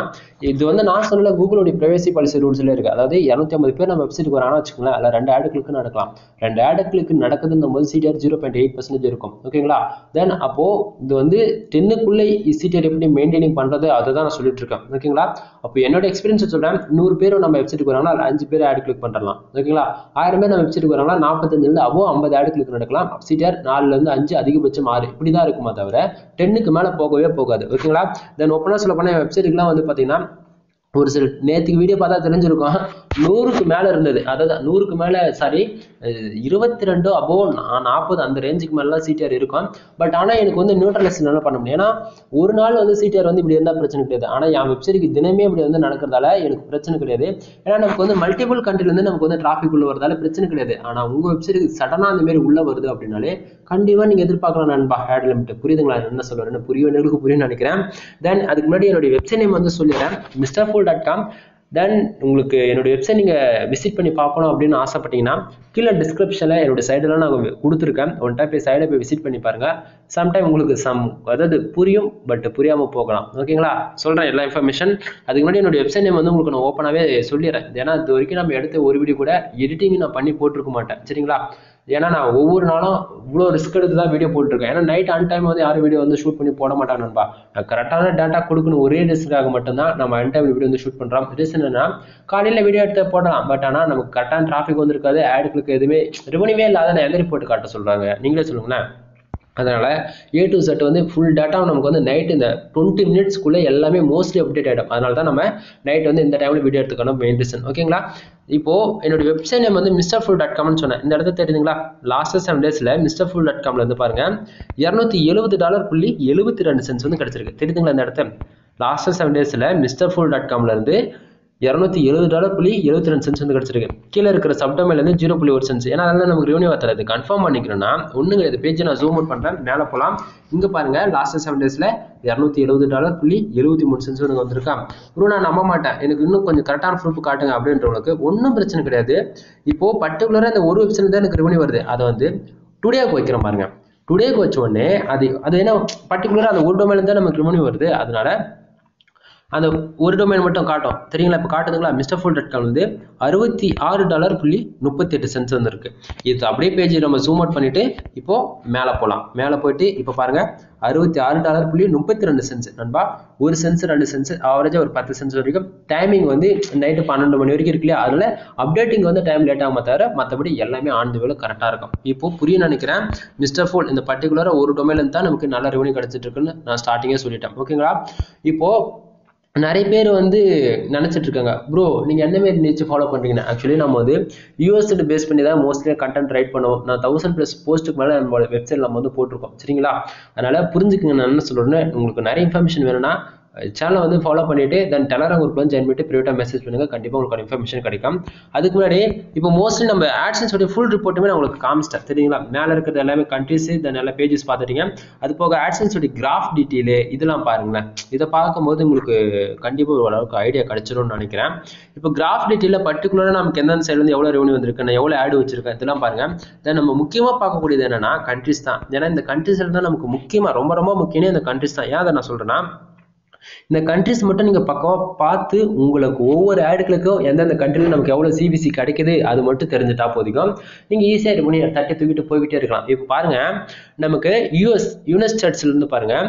இது வந்து நான் சொல்லல கூகுளோட ப்ரைவசி பாலிசி ரூல்ஸ்ல இருக்கு. அதாவது இரநூத்தி ஐம்பது பேர் நம்ம வெப்சைட்டுக்கு வரானா வச்சுக்கோங்களேன் அதில் ரெண்டு ஆடுகளுக்கு நடக்கலாம். ரெண்டு ஆடுகளுக்கு நடக்குதுன்னும் போது CTR zero point eight percentage இருக்கும். ஓகேங்களா? தென் அப்போ இது வந்து டென்னுக்குள்ளே சீட்டியர் எப்படி மெயின்டைனிங் பண்றது அதுதான் நான் சொல்லிட்டு இருக்கேன். ஓகேங்களா? அப்போ என்னோட எக்ஸ்பீரியன்ஸ் சொல்றேன் நூறு பேர் நம்ம வெப்சைட்டுக்கு வராங்களா அஞ்சு பேர் ஆடு கிளிக் பண்ணலாம் ஓகேங்களா? ஆயிரம் பேர் நம்ம வெப்சைட்டுக்கு வராங்களா நாற்பத்தஞ்சுலேருந்து அவோ ஐம்பது ஆடு கிளிக் நடக்கலாம். சிடிஆர் நாலுலேருந்து அஞ்சு அதிகபட்சம் ஆறு. இப்படி தான் இருக்குமா தவிர டென்னுக்கு மேலே போகவே போகாது. ஓகேங்களா தென் ஓப்பனாக சொல்ல போனால் வெப்சைட்டுக்குலாம் வந்து பார்த்தீங்கன்னா ஒரு சில நேற்றுக்கு வீடியோ பார்த்தா தெரிஞ்சிருக்கும். நூறுக்கு மேலே இருந்தது. அதாவது நூறுக்கு மேலே சாரி இருபத்தி ரெண்டு அபோ நாற்பது அந்த ரேஞ்சுக்கு மேலாம் சிடிஆர் இருக்கும். பட் ஆனால் எனக்கு வந்து நியூட்ரலைஸ் என்ன பண்ண முடியும் ஏன்னா ஒரு நாள் வந்து சிடிஆர் வந்து இப்படி இருந்தால் பிரச்சனை கிடையாது. ஆனால் என் வெப்சைட்டுக்கு தினமே இப்படி வந்து நடக்கிறதால எனக்கு பிரச்சனை கிடையாது. ஏன்னா நமக்கு வந்து மல்டிபிள் கண்ட்ரிலேருந்து நமக்கு வந்து டிராஃபிக் உள்ள வரதால பிரச்சனை கிடையாது. ஆனால் உங்கள் வெப்சைட்டுக்கு சடனாக அந்த மாதிரி உள்ள வருது அப்படின்னாலே கண்டிப்பாக நீங்கள் எதிர்பார்க்கலாம் நண்பா. ஹேட் லிமிட் புரியுதுங்களா? என்ன சொல்லுறேன் புரியும் எனக்கு புரியும்னு நினைக்கிறேன். தென் அதுக்கு முன்னாடி என்னுடைய வெப்சைட் நேம் வந்து சொல்லிடுறேன். மிஸ்டர் ஃபோல் டாட் காம் தென் உங்களுக்கு என்னோட வெப்சைட் நீங்கள் விசிட் பண்ணி பார்க்கணும் அப்படின்னு ஆசைப்பட்டீங்கன்னா கீழே டிஸ்கிரிப்ஷனில் என்னோட சைடெல்லாம் நான் கொடுத்துருக்கேன். ஒன் டைம் போய் சைடை போய் விசிட் பண்ணி பாருங்கள் சம்டைம் உங்களுக்கு சம் அதாவது புரியும் பட் புரியாமல் போகலாம். ஓகேங்களா சொல்கிறேன் எல்லா இன்ஃபர்மேஷன் அதுக்கு முன்னாடி என்னோட வெப்சைட் நேம் வந்து உங்களுக்கு நான் ஓப்பனாகவே சொல்லிடுறேன். ஏன்னா இது வரைக்கும் நம்ம எடுத்த ஒரு வீடியோ கூட எடிட்டிங் நான் பண்ணி போட்டிருக்க மாட்டேன். சரிங்களா? ஏன்னா நான் ஒவ்வொரு நாளும் இவ்வளோ ரிஸ்க் எடுத்து தான் வீடியோ போட்டுருக்கேன். ஏன்னா நைட் அன் டைம் வந்து யாரும் வீடியோ வந்து ஷூட் பண்ணி போட மாட்டாங்க நண்பா. நான் கரெக்டான டேட்டா கொடுக்கணும் ஒரே ரிஸ்க்காக மட்டும்தான் நம்ம அன் டைம் வீடியோ வந்து ஷூட் பண்ணுறோம் ரீசன் என்னன்னா காலையில் வீடியோ எடுத்து போடலாம். பட் ஆனால் நமக்கு கரெக்டான டிராஃபிக் வந்திருக்காது. ஆடுகளுக்கு எதுவுமே ரெவன்யூவே இல்லாத நான் எந்த ரிப்போர்ட் காட்ட சொல்கிறாங்க நீங்களே சொல்லுங்களேன். அதனால் ஏ டு செட் வந்து ஃபுல் டேட்டா நமக்கு வந்து நைட் இந்த டுவெண்ட்டி மினிட்ஸ்க்குள்ளே எல்லாமே மோஸ்ட்லி அப்டேட் ஆகிடும் அதனால தான் நம்ம நைட் வந்து இந்த டைமில் வீடியோ எடுத்துக்கணும் மெயின் ரீசன் ஓகேங்களா இப்போது என்னுடைய வெப்சைட் நேம் வந்து மிஸ்டர் ஃபுல் டாட் காம்னு சொன்னேன். இந்த இடத்த தெரியுதுங்களா லாஸ்ட் செவன் டேஸில் மிஸ்டர் ஃபுல் டாட் காமில் வந்து பாருங்கள் இரநூத்தி எழுபது டாலர் புள்ளி எழுபத்தி ரெண்டு சென்ஸ் வந்து கிடச்சிருக்கு. தெரியுதுங்களா இந்த இடத்த? லாஸ்ட் செவன் டேஸில் மிஸ்டர் ஃபுல் டாட் காம்லேருந்து இரநூத்தி எழுபது டாலர் புள்ளி எழுபத்தி ரெண்டு சென்ஸ் வந்து கிடச்சிருக்கு. கீழே இருக்கிற சப்டமைலேருந்து ஜீரோ புள்ளி ஒரு சென்ஸ் ஏன்னா அதனால நமக்கு ரெவன்யூ தராது. கன்ஃபார்ம் பண்ணிக்கணும்னா ஒன்றுங்க இது பேஜை நான் ஜூம் அவுட் பண்ணுறேன் மேலே போகலாம் இங்கே பாருங்க லாஸ்ட் செவன் டேஸில் இரநூத்தி எழுபது டாலர் புள்ளி எழுபத்தி மூணு சென்ஸ் வந்து வந்திருக்கான் ப்ரோ நான் நம்ப மாட்டேன். எனக்கு இன்னும் கொஞ்சம் கரெக்டான ப்ரூஃப் காட்டுங்க அப்படின்றவங்களுக்கு ஒன்றும் பிரச்சனை கிடையாது. இப்போ பர்டிகுலராக இந்த ஒரு வெப்சைட் தான் எனக்கு ரெவன்யூ வருது. அதை வந்து டுடேக்கு வைக்கிறேன் பாருங்க. டுடேக்கு வச்ச உடனே அது அது என்ன பர்டிகுலராக அந்த ஒரு டொமைன் தான் நமக்கு ரெவன்யூ வருது. அதனால அந்த ஒரு டொமைன் மட்டும் காட்டும். சரிங்களா இப்போ காட்டுதுங்களா? மிஸ்டர் ஃபுல் டாட் காம் வந்து அறுபத்தி ஆறு டாலர் புள்ளி முப்பத்தி எட்டு சென்ஸ் வந்துருக்கு. இது அப்படியே பேஜ் நம்ம ஜூம் அவுட் பண்ணிட்டு இப்போ மேலே போகலாம் மேலே போயிட்டு இப்போ பாருங்க. அறுபத்தி ஆறு டாலர் புள்ளி முப்பத்தி ரெண்டு சென்ஸ் நண்பா ஒரு சென்ஸ் ரெண்டு சென்ஸ் ஆவரேஜாக ஒரு பத்து சென்ஸ் வரைக்கும் டைமிங் வந்து நைட்டு பன்னெண்டு மணி வரைக்கும் இருக்கு இல்லையா? அதில் அப்டேட்டிங் வந்து டைம் லேட் ஆகும் தவிர மற்றபடி எல்லாமே ஆண்டு வேலை கரெக்டாக இருக்கும். இப்போ புரிய நினைக்கிறேன். மிஸ்டர் ஃபோல் இந்த பர்டிகுலராக ஒரு டொமைன்ல தான் நமக்கு நல்ல ரெவன்யூ கிடச்சிட்டு இருக்குன்னு நான் ஸ்டார்டிங்கே சொல்லிட்டேன். ஓகேங்களா இப்போது நிறைய பேர் வந்து நினச்சிட்டு இருக்காங்க ப்ரோ நீங்கள் எந்த மாரி நீச்சு ஃபாலோ பண்ணுறீங்கன்னா ஆக்சுவலி நம்ம வந்து யூஎஸ்டி பேஸ் பண்ணி தான் மோஸ்ட்லி கண்டென்ட் ரைட் பண்ணுவோம். நான் தௌசண்ட் ப்ளஸ் போஸ்ட்டுக்கு மேலே நம்மளோட வெப்சைட் நம்ம வந்து போட்டிருக்கோம். சரிங்களா? அதனால் புரிஞ்சுக்கங்க நான் என்ன சொல்கிறேன்னு உங்களுக்கு நிறைய இன்ஃபர்மேஷன் வேணும்னா சேனலை வந்து ஃபாலோ பண்ணிட்டு தென் டெலராம் குரூப்ல ஜாயின் பண்ணிட்டு ப்ரைவேட்டாக மெசேஜ் பண்ணுங்கள் கண்டிப்பாக உங்களுக்கு இன்ஃபர்மேஷன் கிடைக்கும். அதுக்கு முன்னாடி இப்போ மோஸ்ட்லி நம்ம ஆட்ஸன்ஸ் உடைய ஃபுல் ரிப்போர்ட்டுமே நான் உங்களுக்கு காமிச்சிட்டேன். சரிங்களா மேலே இருக்கிறது எல்லாமே கண்ட்ரிஸ் தென் எல்லா பேஜஸ் பார்த்துட்டீங்க. அது போக ஆட்ஸன்ஸ் உடைய கிராஃப் டீட்டெயிலு இதெல்லாம் பாருங்களேன். இதை பார்க்கும்போது உங்களுக்கு கண்டிப்பாக ஓரளவுக்கு ஐடியா கிடைச்சிடும்னு நினைக்கிறேன். இப்போ கிராஃப் டீட்டெயிலில் பர்டிகுலராக நமக்கு எந்தெந்த சைடு வந்து எவ்வளோ ரெவன்யூ வந்திருக்கு நான் எவ்வளோ ஆடு வச்சிருக்கேன் இதெல்லாம் பாருங்கள் தென் நம்ம முக்கியமாக பார்க்கக்கூடியது என்னன்னா கண்ட்ரிஸ் தான். ஏன்னா இந்த கண்ட்ரிஸில் தான் நமக்கு முக்கியமாக ரொம்ப ரொம்ப முக்கியமே இந்த கண்ட்ரிஸ் தான். ஏன் அதை நான் சொல்கிறேன்னா இந்த கண்ட்ரிஸ் மட்டும் நீங்கள் பக்கமாக பார்த்து உங்களுக்கு ஒவ்வொரு ஆடுகளுக்கும் எந்தெந்த கண்ட்ரியில் நமக்கு எவ்வளோ சிபிசி கிடைக்குது அது மட்டும் தெரிஞ்சுட்டா போதிக்கும் நீங்கள் ஈஸியாக பண்ணி தட்டி தூக்கிட்டு போய்கிட்டே இருக்கலாம். இப்போ பாருங்கள் நமக்கு யூஎஸ் யுனைடெட் ஸ்டேட்ஸ்லேருந்து பாருங்கள்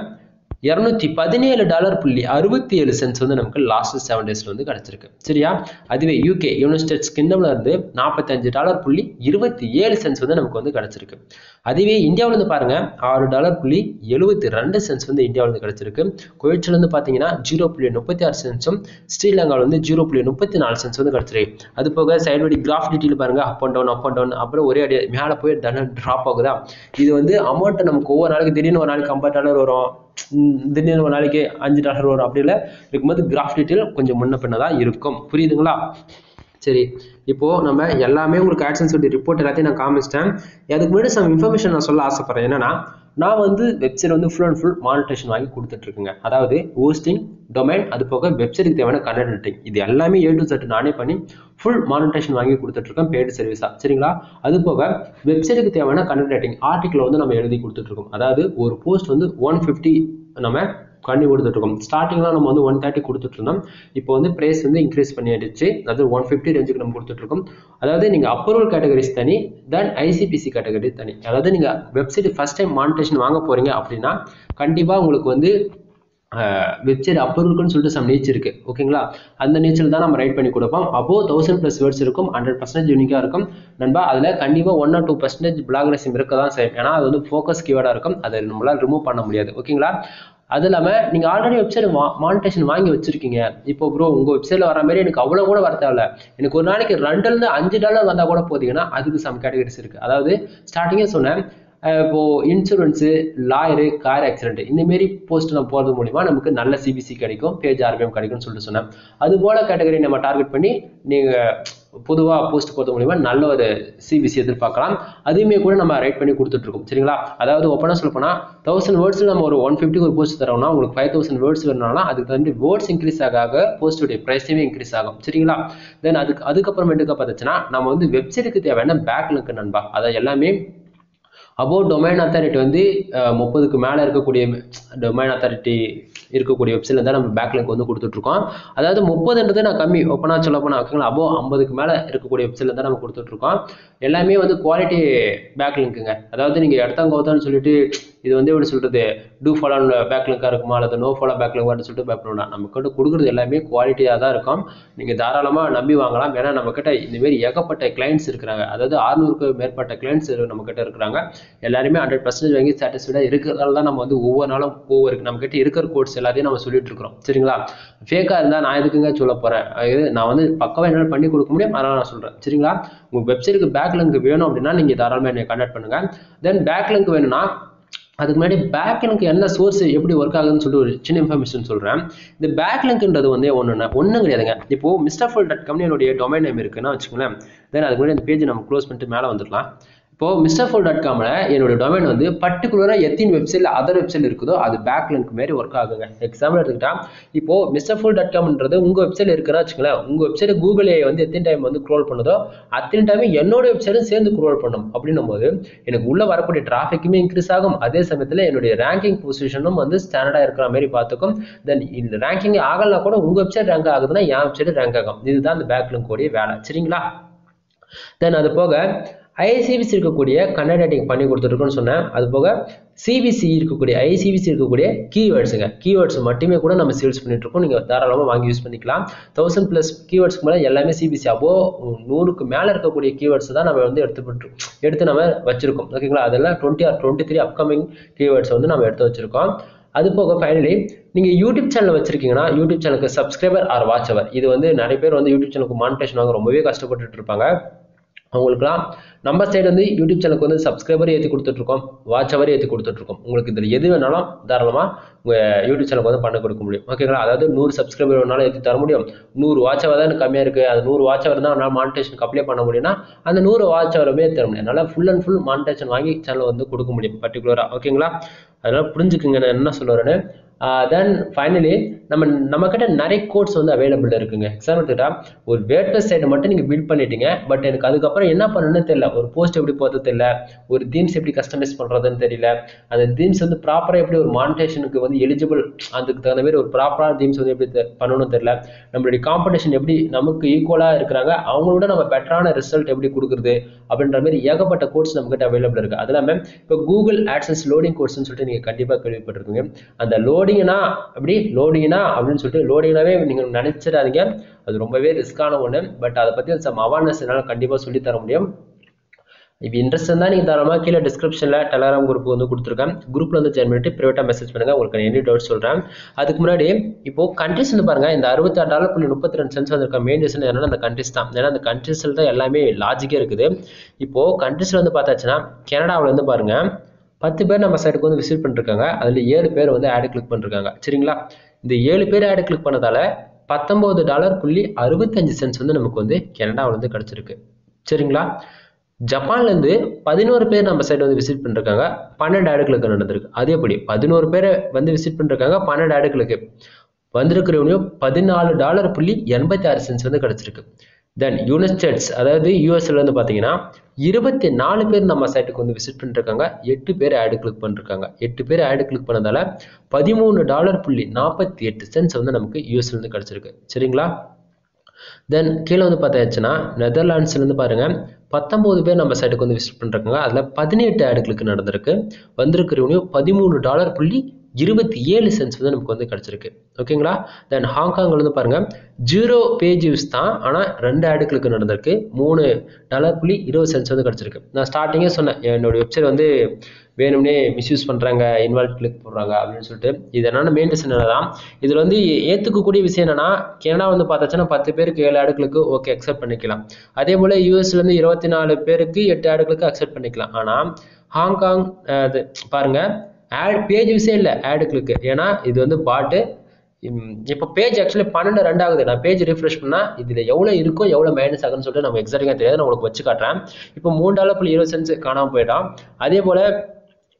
இரநூத்தி பதினேழு டாலர் புள்ளி அறுபத்தி ஏழு சென்ஸ் வந்து நமக்கு லாஸ்ட் செவன் டேஸ்ல வந்து கிடைச்சிருக்கு. சரியா? அதுவே யூகே யுனைடெட் கிங்டம்ல இருந்து நாற்பத்தஞ்சு டாலர் புள்ளி இருபத்தி ஏழு சென்ஸ் வந்து நமக்கு வந்து கிடைச்சிருக்கு. அதுவே இந்தியாவில இருந்து பாருங்க ஆறு டாலர் புள்ளி எழுபத்தி ரெண்டு சென்ஸ் வந்து இந்தியாவில இருந்து கிடைச்சிருக்கு. குவைட்ல இருந்து பாத்தீங்கன்னா ஜீரோ புள்ளி முப்பத்தி ஆறு சென்ஸும் ஸ்ரீலங்காவில் வந்து ஜீரோ புள்ளி முப்பத்தி நாலு சென்ஸ் வந்து கிடைச்சிருக்கு. அது போக சைடு கிராஃப் டீட்டெயில் பாருங்க up and down up and down அப்புறம் ஒரே அடி மேலே போய் தன ட்ராப் ஆகுதா? இது வந்து அமௌண்ட் நமக்கு ஒவ்வொரு நாளைக்கு திடீர்னு ஒரு நாளைக்கு ஐம்பது டாலர் வரும். திடீர்னு ஒரு நாளைக்கு அஞ்சு டாலர் வரும். அப்படி இல்லை இருக்கும்போது கிராஃப் டீட்டெயில் கொஞ்சம் முன்ன பின்னதா இருக்கும். புரியுதுங்களா? சரி இப்போ நம்ம எல்லாமே உங்களுக்கு ஆட்சன்ஸ் சொல்லி ரிப்போர்ட் எல்லாத்தையும் நான் காமிச்சிட்டேன். அதுக்கு முன்னாடி சம் இன்ஃபர்மேஷன் நான் சொல்ல ஆசைப்படுறேன். என்னன்னா நான் வந்து வெப்சைட் வந்து ஃபுல் அண்ட் ஃபுல் மானிட்டேஷன் வாங்கி கொடுத்துட்ருக்குங்க. அதாவது ஹோஸ்டிங் டொமைன் அது போக வெப்சைட்டுக்கு தேவையான கண்டென்ட் ரைட்டிங் இது எல்லாமே ஏ டு செட் நானே பண்ணி ஃபுல் மானிட்டேஷன் வாங்கி கொடுத்துட்ருக்கேன் பெய்டு சர்வீஸா சரிங்களா? அது போக வெப்சைட்டுக்கு தேவையான கண்டென்ட் ரைட்டிங் ஆர்டிக்கல் வந்து நம்ம எழுதி கொடுத்துட்ருக்கோம். அதாவது ஒரு போஸ்ட் வந்து ஒன் ஃபிஃப்டி நம்ம பண்ணி கொடுத்துட்ருக்கோம் ஸ்டார்டிங்லாம் நம்ம வந்து ஒன் தேர்ட்டி கொடுத்துட்ருந்தோம் இப்போ வந்து ப்ரைஸ் வந்து இன்க்ரீஸ் பண்ணிடுச்சு அதாவது ஒன் ஃபிஃப்டி ரேஞ்சுக்கு நம்ம கொடுத்துட்ருக்கோம் அதாவது நீங்கள் அப்ரூவல் கேட்டகரிஸ் தனி தென் ஐசிபிசி கேட்டகரி தனி. அதாவது நீங்கள் வெப்சைட் ஃபஸ்ட் டைம் மானிட்டேஷன் வாங்க போகிறீங்க அப்படின்னா கண்டிப்பாக உங்களுக்கு வந்து வெப்சைட் அப்ரூவல்னு சொல்லிட்டு சம் நீச்சல் இருக்கு. ஓகேங்களா அந்த நீச்சல் தான் நம்ம ரைட் பண்ணி கொடுப்போம். அப்போ தௌசண்ட் ப்ளஸ் வேர்ட்ஸ் இருக்கும் ஹண்ட்ரட் பர்சன்டேஜ் யூனிக்காக இருக்கும். நண்பா அதில் கண்டிப்பாக one or two percentage plagiarism இருக்க தான் செய்யும். ஏன்னா அது வந்து ஃபோக்கஸ் கீவேர்டாக இருக்கும். அதை நம்மளால் ரிமூவ் பண்ண முடியாது. ஓகேங்களா அது இல்லாமல் நீங்கள் ஆல்ரெடி வெப்சைட் மானிட்டேஷன் வாங்கி வச்சுருக்கீங்க. இப்போ ப்ரோ உங்கள் வெப்சைட்டில் வர மாதிரி எனக்கு அவ்வளோ கூட வர தேவையில்ல எனக்கு ஒரு நாளைக்கு ரெண்டுலேருந்து அஞ்சு டாலர் வந்தால் கூட போதீங்கன்னா அதுக்கு சம் கேட்டகரிஸ் இருக்குது அதாவது ஸ்டார்டிங்கே சொன்னேன். இப்போது இன்சூரன்ஸு லாயரு கார் ஆக்சிடென்ட் இந்த மாரி போஸ்ட் நம்ம போகிறது மூலிமா நமக்கு நல்ல சிபிசி கிடைக்கும் பேஜ் ஆர்பிஎம் கிடைக்கும்னு சொல்லிட்டு சொன்னேன். அது போல் கேட்டகரி நம்ம டார்கெட் பண்ணி நீங்கள் பொதுவாக போஸ்ட் போகிறது மூலிமா நல்ல ஒரு சிபிசி எதிர்பார்க்கலாம். அதையுமே கூட நம்ம ரைட் பண்ணி கொடுத்துட்ருக்கோம். சரிங்களா? அதாவது ஓப்பனாக சொல்ல போனால் தௌசண்ட் வேர்ட்ஸில் நம்ம ஒரு ஒன் ஃபிஃப்டிக்கு ஒரு போஸ்ட் தரோம்னா உங்களுக்கு ஃபைவ் தௌசண்ட் வேர்ட்ஸ் வேணும்னா அதுக்கு வந்து வேர்ட்ஸ் இன்க்ரீஸ் ஆக ஆக போஸ்ட்டுடைய ப்ரைஸுமே இன்க்ரீஸ் ஆகும். சரிங்களா? தென் அதுக்கு அதுக்கப்புறமேட்டுக்கு பார்த்துச்சுன்னா நம்ம வந்து வெப்சைட்டுக்கு தேவையான பேக் லிங்க் நண்பா அதை எல்லாமே அபோவ் டொமைன் அத்தாரிட்டி வந்து முப்பதுக்கு மேலே இருக்கக்கூடிய டொமைன் அத்தாரிட்டி இருக்கக்கூடிய வெப்சைட்ல தான் நம்ம பேக்லிங்க் வந்து கொடுத்துட்ருக்கோம். அதாவது முப்பதுன்றது நான் கம்மி. ஓப்பனாக சொல்ல போனால் ஓகேங்களா அபோ ஐம்பதுக்கு மேலே இருக்கக்கூடிய வெப்சைட்ல தான் நம்ம கொடுத்துட்ருக்கோம். எல்லாமே வந்து குவாலிட்டி பேக்லிங்க்குங்க அதாவது நீங்கள் இடத்தங்கோத்தான்னு சொல்லிட்டு இது வந்து எப்படி சொல்கிறது டூ ஃபாலோ பேக்லிங்காக இருக்குமா? அல்லது நோ ஃபாலோ பேக்லிங்காக சொல்லிட்டு பயப்படணும்னா நம்ம கிட்ட கொடுக்குறது எல்லாமே குவாலிட்டியாக தான் இருக்கும். நீங்கள் தாராளமாக நம்பி வாங்கலாம். ஏன்னா நம்மக்கிட்ட இந்தமாரி ஏகப்பட்ட கிளைண்ட்ஸ் இருக்கிறாங்க. அதாவது ஆறுநூறுக்கு மேற்பட்ட கிளைண்ட்ஸ் நம்மக்கிட்ட இருக்கிறாங்க. எல்லாருமே ஹண்ட்ரட் பர்சன்டேஜ் வாங்கி சாட்டிஸ்ஃபைடாக இருக்கிறதால தான் நம்ம வந்து ஒவ்வொரு நாளும் ஒவ்வொரு நம்மக்கிட்ட இருக்கிற கோட்ஸ் எல்லாத்தையும் நம்ம சொல்லிட்டு இருக்கிறோம். சரிங்களா? ஃபேக்காக இருந்தால் நான் எதுக்குங்க சொல்ல போகிறேன் இது நான் வந்து பக்கவாக என்னால் பண்ணி கொடுக்க முடியும். அதனால் நான் சொல்கிறேன் சரிங்களா? உங்கள் வெப்சைட்டுக்கு பேக் லிங்க் வேணும் அப்படின்னா நீங்கள் தாராளமாக என்னை கான்டாக்ட் பண்ணுங்கள் தென் பேக் லிங்க் வேணும்னா அதுக்கு முன்னாடி பேக் லிங்க் என்ன சோர்ஸ் எப்படி ஒர்க் ஆகுதுன்னு சொல்லிட்டு ஒரு சின்ன இன்ஃபர்மேஷன் சொல்கிறேன் இந்த பேக் லிங்க்ன்றது வந்து ஒன்றுனா ஒன்றும் கிடையாதுங்க. இப்போ மிஸ்டர் ஃபுல் டாட் காம்னு என்னுடைய டொமைன் நேம் இருக்குன்னா வச்சுக்கோங்களேன். தென் அதுக்கு முன்னாடி அந்த பேஜ் நம்ம க்ளோஸ் பண்ணிட்டு மேலே வந்துடலாம். இப்போ மிஸ்டர் ஃபுல் டாட் காமில் என்னோட டொமைன் வந்து பர்டிகுலராக எத்தின் வெப்சைட்டில் அதர் வெப்சைட் இருக்குதோ அது பேக் லிங்க் மாரி ஒர்க் ஆகுங்க. எக்ஸாம்பிள் எடுத்துக்கிட்டா இப்போ மிஸ்டர் ஃபுல் டாட் காம்ன்றது உங்கள் வெப்சைட் இருக்குன்னா வச்சுங்களேன் உங்கள் வெப்சைட் கூகுளே வந்து எத்தனை டைம் வந்து க்ரோல் பண்ணுதோ அத்தனை டைம் என்னோட வெப்சைட்டும் சேர்ந்து க்ரோல் பண்ணும். அப்படின்னும் போது எனக்கு உள்ளே வரக்கூடிய டிராஃபிக்குமே இன்க்ரீஸ் ஆகும். அதே சமயத்தில் என்னுடைய ரேங்கிங் பொசிஷனும் வந்து ஸ்டாண்டர்டாக இருக்கிற மாதிரி பார்த்துக்கும். தென் இந்த ரேங்கிங் ஆகலைன்னா கூட உங்கள் வெப்சைட் ரேங்க் ஆகுதுன்னா என் வெப்சைட் ரேங்க் ஆகும். இதுதான் அந்த பேக் லிங்க் கூடிய வேலை. சரிங்களா? தென் அது போக ஐசிபிசி இருக்கக்கூடிய கன்னடாட்டிங் பண்ணி கொடுத்துருக்கோன்னு சொன்னேன். அது போக சிபிசி இருக்கக்கூடிய ஐசிபிசி இருக்கக்கூடிய கீவேர்ட்ஸுங்க கீவேர்ட்ஸ் மட்டுமே கூட நம்ம சேல்ஸ் பண்ணிட்டு இருக்கோம். நீங்கள் தாராளமாக வாங்கி யூஸ் பண்ணிக்கலாம். தௌசண்ட் ப்ளஸ் கீவேர்ட்ஸ்க்கு மேலே எல்லாமே சிபிசி அப்போ நூறுக்கு மேலே இருக்கக்கூடிய கீவேர்ட்ஸ் தான் நம்ம வந்து எடுத்து எடுத்து நம்ம வச்சிருக்கோம். ஓகேங்களா அதெல்லாம் twenty or twenty three upcoming keywords வந்து நம்ம எடுத்து வச்சிருக்கோம். அது போக ஃபைனலி நீங்கள் யூடியூப் சேனல் வச்சிருக்கீங்கன்னா யூடியூப் சேனலுக்கு சப்ஸ்கிரைபர் ஆர் வாட்சவர் இது வந்து நிறைய பேர் வந்து யூடியூப் சேனலுக்கு மானிட்டேஷன் வாங்க ரொம்பவே கஷ்டப்பட்டுட்டு இருப்பாங்க. அவங்களுக்குலாம் நம்ம சைடு வந்து யூடியூப் சேனலுக்கு வந்து சப்ஸ்கிரைபர் ஏற்றி கொடுத்துட்ருக்கோம் வாட்ச் அவர் ஏற்றி கொடுத்துட்ருக்கோம். உங்களுக்கு இதில் எது வேணாலும் தாராளமாக உங்கள் யூடியூப் சேனலுக்கு வந்து பண்ண கொடுக்க முடியும். ஓகேங்களா அதாவது நூறு சப்ஸ்கிரைபர் வேணாலும் ஏற்றி தர முடியும். நூறு வாட்ச் அவர் தான் கம்மியாக இருக்குது அது நூறு வாட்ச் அவர் தான் என்னால் மானிட்டேஷனுக்கு அப்ளை பண்ண முடியும்னா அந்த நூறு வாட்ச் அவருமே தர முடியும். அதனால் ஃபுல் அண்ட் ஃபுல் மானிட்டேஷன் வாங்கி சேனல் வந்து கொடுக்க முடியும் பர்டிகுலராக ஓகேங்களா அதனால் புரிஞ்சுக்குங்க நான் என்ன சொல்ல வரேன்னு. தென் ஃபைனலி நம்ம நம்மக்கிட்ட நிறைய கோட்ஸ் வந்து அவைலபிள் இருக்குங்க. எக்ஸாம்பிள் எடுத்துக்கிட்டா ஒரு வேட்பஸ் சைடு மட்டும் நீங்கள் பில்ட் பண்ணிட்டீங்க பட் எனக்கு அதுக்கப்புறம் என்ன பண்ணணும்னு தெரியல. ஒரு போஸ்ட் எப்படி போகிறது தெரியல ஒரு தீம்ஸ் எப்படி கஸ்டமைஸ் பண்ணுறதுன்னு தெரியல. அந்த தீம்ஸ் வந்து ப்ராப்பராக எப்படி ஒரு மானிட்டேஷனுக்கு வந்து எலிஜிபிள் அதுக்கு தகுந்த மாதிரி ஒரு ப்ராப்பரான தீம்ஸ் வந்து எப்படி பண்ணணும்னு தெரியல. நம்மளுடைய காம்படிஷன் எப்படி நமக்கு ஈக்குவலாக இருக்கிறாங்க அவங்களோட நம்ம பெட்டரான ரிசல்ட் எப்படி கொடுக்குறது அப்படின்ற மாதிரி ஏகப்பட்ட கோர்ஸ் நம்மக்கிட்ட அவைலபிள் இருக்குது அது இல்லாமல் இப்போ கூகுள் ஆட்சன்ஸ் லோடிங் கோர்ஸ்னு சொல்லிட்டு நீங்கள் கண்டிப்பாக கேள்விப்பட்டிருக்கீங்க அந்த லோடிங்னா அப்படி லோடிங்னா அப்படின்னு சொல்லிட்டு லோடிங்னாவே நீங்கள் நினச்சிடாதீங்க. அது ரொம்பவே ரிஸ்க்கான ஒன்று பட் அதை பற்றி சம் அவேர்னஸ் என்னால் கண்டிப்பாக சொல்லித்தர தர முடியும். இப்போ இன்ட்ரெஸ்ட் இருந்தால் நீங்கள் தாராளமாக கீழே டிஸ்கிரிப்ஷனில் டெலகிராம் குரூப் வந்து கொடுத்துருக்கேன். குரூப்பில் வந்து ஜாயின் பண்ணிட்டு ப்ரைவேட்டாக மெசேஜ் பண்ணுங்கள் உங்களுக்கு எனி டவுட் சொல்கிறேன் அதுக்கு முன்னாடி இப்போது கண்ட்ரிஸ் வந்து பாருங்கள் இந்த அறுபத்தாறு டாலர் புள்ளி முப்பத்தி ரெண்டு சென்ஸ் வந்திருக்க மெயின் ரீசன் என்னென்னா அந்த கண்ட்ரிஸ் தான். ஏன்னா அந்த கண்ட்ரிஸில் தான் எல்லாமே லாஜிக்கே இருக்குது. இப்போது கண்ட்ரிஸில் வந்து பார்த்தாச்சுன்னா கனடாவில் வந்து பாருங்கள் பத்து பேர் நம்ம சைடுக்கு வந்து விசிட் பண்ணிருக்காங்க. அதில் ஏழு பேர் வந்து ஆடு கிளிக் பண்ணிருக்காங்க. சரிங்களா? இந்த ஏழு பேர் ஆடு கிளிக் பண்ணதால பத்தொம்போது டாலர் புள்ளி அறுபத்தஞ்சு சென்ஸ் வந்து நமக்கு வந்து கனடாவிலேருந்து வந்து கிடச்சிருக்கு. சரிங்களா? ஜப்பான்லேருந்து பதினோரு பேர் நம்ம சைடு வந்து விசிட் பண்ணிருக்காங்க. பன்னெண்டு ஆடுகளுக்கு நடந்திருக்கு. அதே எப்படி பதினோரு பேரை வந்து விசிட் பண்ணிருக்காங்க. பன்னெண்டு ஆடுகளுக்கு வந்திருக்கிற ரெவன்யூ பதினாலு டாலர் புள்ளி எண்பத்தி ஆறு சென்ஸ் வந்து கிடச்சிருக்கு. தென் யுனைடெட்ஸ் அதாவது யூஎஸ்ல வந்து பார்த்தீங்கன்னா இருபத்தி நாலு பேர் நம்ம சைட்டுக்கு வந்து விசிட் பண்ணிருக்காங்க. எட்டு பேர் ஆடு கிளிக் பண்ணிருக்காங்க. எட்டு பேர் ஆடு கிளிக் பண்ணதால பதிமூணு டாலர் புள்ளி நாற்பத்தி எட்டு சென்ஸ் வந்து நமக்கு யூஎஸ்லேருந்து கிடச்சிருக்கு. சரிங்களா? தென் கீழே வந்து பார்த்தாச்சுன்னா நெதர்லாண்ட்ஸ்லேருந்து பாருங்கள் பத்தொம்போது பேர் நம்ம சைட்டுக்கு வந்து விசிட் பண்ணிருக்காங்க. அதில் பதினெட்டு ஆடுகளுக்கு நடந்திருக்கு. வந்திருக்க ரெவன்யூ பதிமூணு டாலர் புள்ளி இருபத்தி ஏழு சென்ஸ் வந்து நமக்கு வந்து கிடச்சிருக்கு. ஓகேங்களா தென் ஹாங்காங்ல வந்து பாருங்கள் ஜீரோ பேஜ் தான் ஆனால் ரெண்டு ஆடுகளுக்கு நடந்திருக்கு. மூணு டாலர் புள்ளி இருபது சென்ஸ் வந்து கிடச்சிருக்கு. நான் ஸ்டார்டிங்கே சொன்னேன் என்னோட வெப்சைட் வந்து வேணும்னே மிஸ்யூஸ் பண்ணுறாங்க இன்வால்வ் கிளிக் போடுறாங்க அப்படின்னு சொல்லிட்டு. இது என்னென்ன மெயின் ரீசன் தான். இதில் வந்து ஏற்றுக்கக்கூடிய விஷயம் என்னென்னா கனடா வந்து பார்த்தாச்சுன்னா பத்து பேருக்கு ஏழு ஆடுகளுக்கு ஓகே அக்செப்ட் பண்ணிக்கலாம். அதே போல் யூஎஸ்லேருந்து இருபத்தி நாலு பேருக்கு எட்டு ஆடுகளுக்கு அக்செப்ட் பண்ணிக்கலாம். ஆனால் ஹாங்காங் அது பாருங்கள் ஆட் பேஜ் விஷயம் இல்லை ஆடு கிளிக்கு ஏன்னா இது வந்து பாட்டு இப்போ பேஜ் ஆக்சுவலி பன்னெண்டு ரெண்டு ஆகுது. நான் பேஜ் ரிஃப்ரெஷ் பண்ணால் இதில் எவ்வளோ இருக்கோ எவ்வளோ மைனஸ் ஆகுதுன்னு சொல்லிட்டு நம்ம எக்ஸாக்டாக தெரியாது. நான் உங்களுக்கு வச்சு காட்டுறேன். இப்போ மூணு டாலர் புள்ளி இருபது சென்ஸ் காணாமல் போயிட்டான். அதே போல்